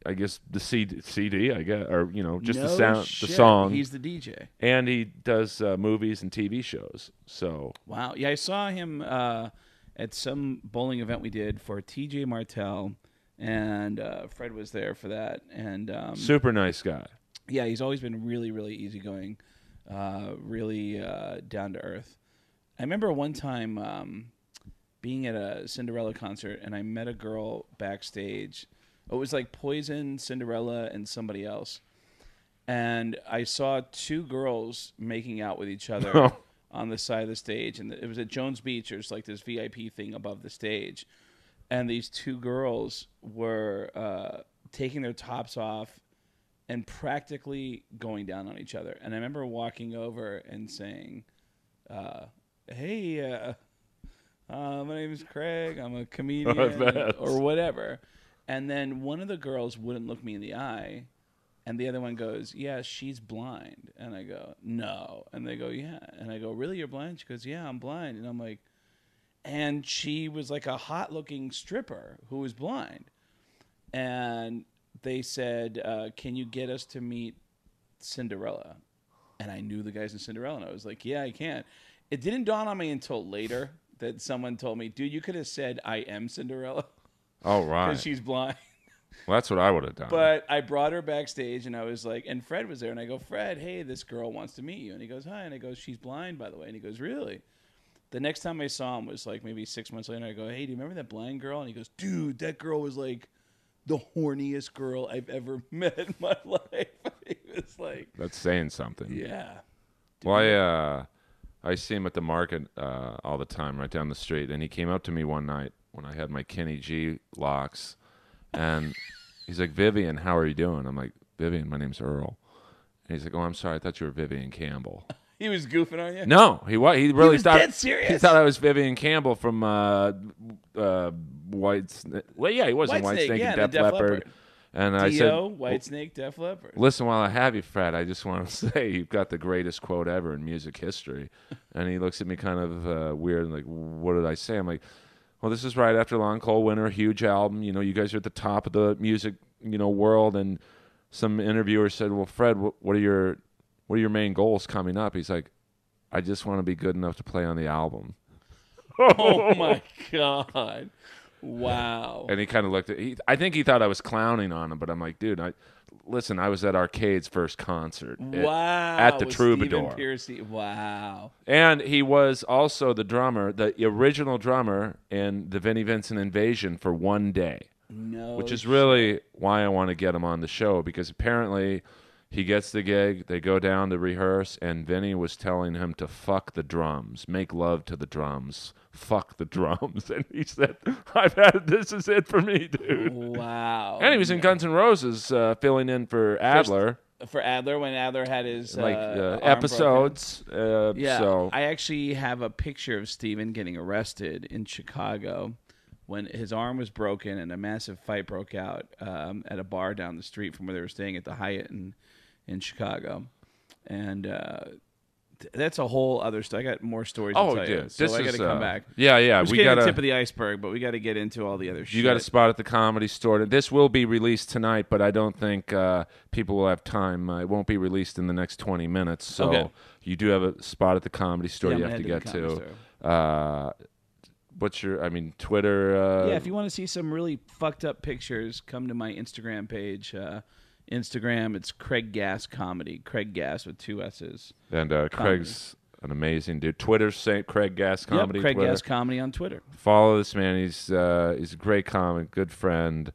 I guess the CD, CD I guess, or you know, just the sound, shit. the song, He's the DJ. and he does uh, movies and TV shows. So Wow. Yeah, I saw him uh, at some bowling event we did for TJ Martell, and uh, Fred was there for that. And um, super nice guy. yeah, he's always been really, really easygoing, uh, really uh, down to earth. I remember one time um, being at a Cinderella concert, and I met a girl backstage. It was like Poison, Cinderella, and somebody else. And I saw two girls making out with each other Oh. [LAUGHS] on the side of the stage, and it was at Jones Beach. There's like this VIP thing above the stage, and these two girls were uh, taking their tops off and practically going down on each other. And I remember walking over and saying, uh, "Hey, uh, uh, my name is Craig. I'm a [LAUGHS] comedian, or whatever." And then one of the girls wouldn't look me in the eye, and the other one goes, "Yeah, she's blind." And I go, "No." And they go, "Yeah." And I go, "Really, you're blind?" She goes, "Yeah, I'm blind." And I'm like, and she was like a hot-looking stripper who was blind, and they said, uh, "Can you get us to meet Cinderella?" And I knew the guys in Cinderella, and I was like, "Yeah, I can." It didn't dawn on me until later that someone told me, "Dude, you could have said I am Cinderella [LAUGHS] [LAUGHS] All right, because she's blind." [LAUGHS] well, that's what I would have done. But I brought her backstage, and I was like, and Fred was there, and I go, Fred, hey, this girl wants to meet you, and he goes, hi, and I go, she's blind, by the way, and he goes, really? The next time I saw him was like maybe six months later. I go, hey, do you remember that blind girl? And he goes, dude, that girl was like the horniest girl I've ever [LAUGHS] met in my life. he was like, that's saying something. yeah, Well, I, uh, I see him at the market uh, all the time, right down the street, and he came up to me one night when I had my Kenny G locks, and he's like, "Vivian, how are you doing?" I'm like, "Vivian, my name's Earl." And he's like, "Oh, I'm sorry, I thought you were Vivian Campbell." [LAUGHS] he was goofing on you. no, he was. He really was thought dead serious. He thought I was Vivian Campbell from uh, uh, White. Sna- well, yeah, he was in Whitesnake, Snake yeah, and Def, Def Leppard. Leppard. And I said, Whitesnake, Def Leppard. Listen, while I have you, Fred, I just want to [LAUGHS] say you've got the greatest quote ever in music history. and he looks at me kind of uh, weird, and like, what did I say? I'm like, well, this is right after Long Cold Winter, huge album. You know, you guys are at the top of the music, you know, world. And some interviewer said, well, Fred, what, what are your what are your main goals coming up? He's like, I just want to be good enough to play on the album. [LAUGHS] Oh, oh my god! Wow. And he kind of looked at. He, I think he thought I was clowning on him, but I'm like, dude, I listen. I was at Arcade's first concert. at- Wow. at the with Troubadour. Pearcy. Wow. And he was also the drummer, the original drummer in the Vinnie Vincent Invasion for one day, No. which is really why I want to get him on the show because apparently He gets the gig. They go down to rehearse, and Vinnie was telling him to fuck the drums, make love to the drums, fuck the drums. [LAUGHS] And he said, "I've had this is it for me, dude." Wow. And he was in Guns N' Roses, uh, filling in for Adler, for Adler when Adler had his like uh, uh, arm episodes. Uh, Yeah, So I actually have a picture of Steven getting arrested in Chicago when his arm was broken and a massive fight broke out um, at a bar down the street from where they were staying at the Hyatt in in Chicago, and uh, that's a whole other story. I got more stories. Oh, to tell you, dude, so this I got to is, come uh, back. yeah, yeah, we getting the tip of the iceberg, but we got to get into all the other shit. You got a spot at the comedy store. This will be released tonight, but I don't think uh, people will have time. Uh, it won't be released in the next 20 minutes. So Okay. you do have a spot at the comedy store Yeah, you I'm have to get to the to. comedy Uh, what's your, I mean, Twitter? Uh, yeah, if you want to see some really fucked up pictures, come to my Instagram page. Instagram, it's Craig Gass Comedy. Craig Gass with two S's. and uh, Craig's an amazing dude. Twitter's St. Craig Gass Comedy. Yep, Craig Twitter. Gass Comedy on Twitter. Follow this man. He's uh, he's a great comic, good friend.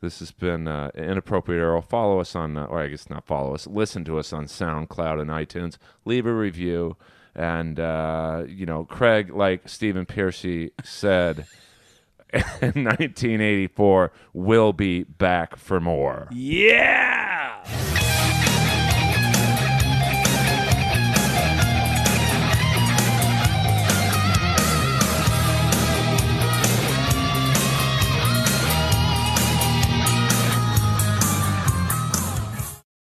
This has been uh, inappropriate Earl. Follow us on, uh, or I guess not follow us. Listen to us on SoundCloud and iTunes. Leave a review, and uh, you know, Craig, like Stephen Pearcy said in 1984, will be back for more. Yeah.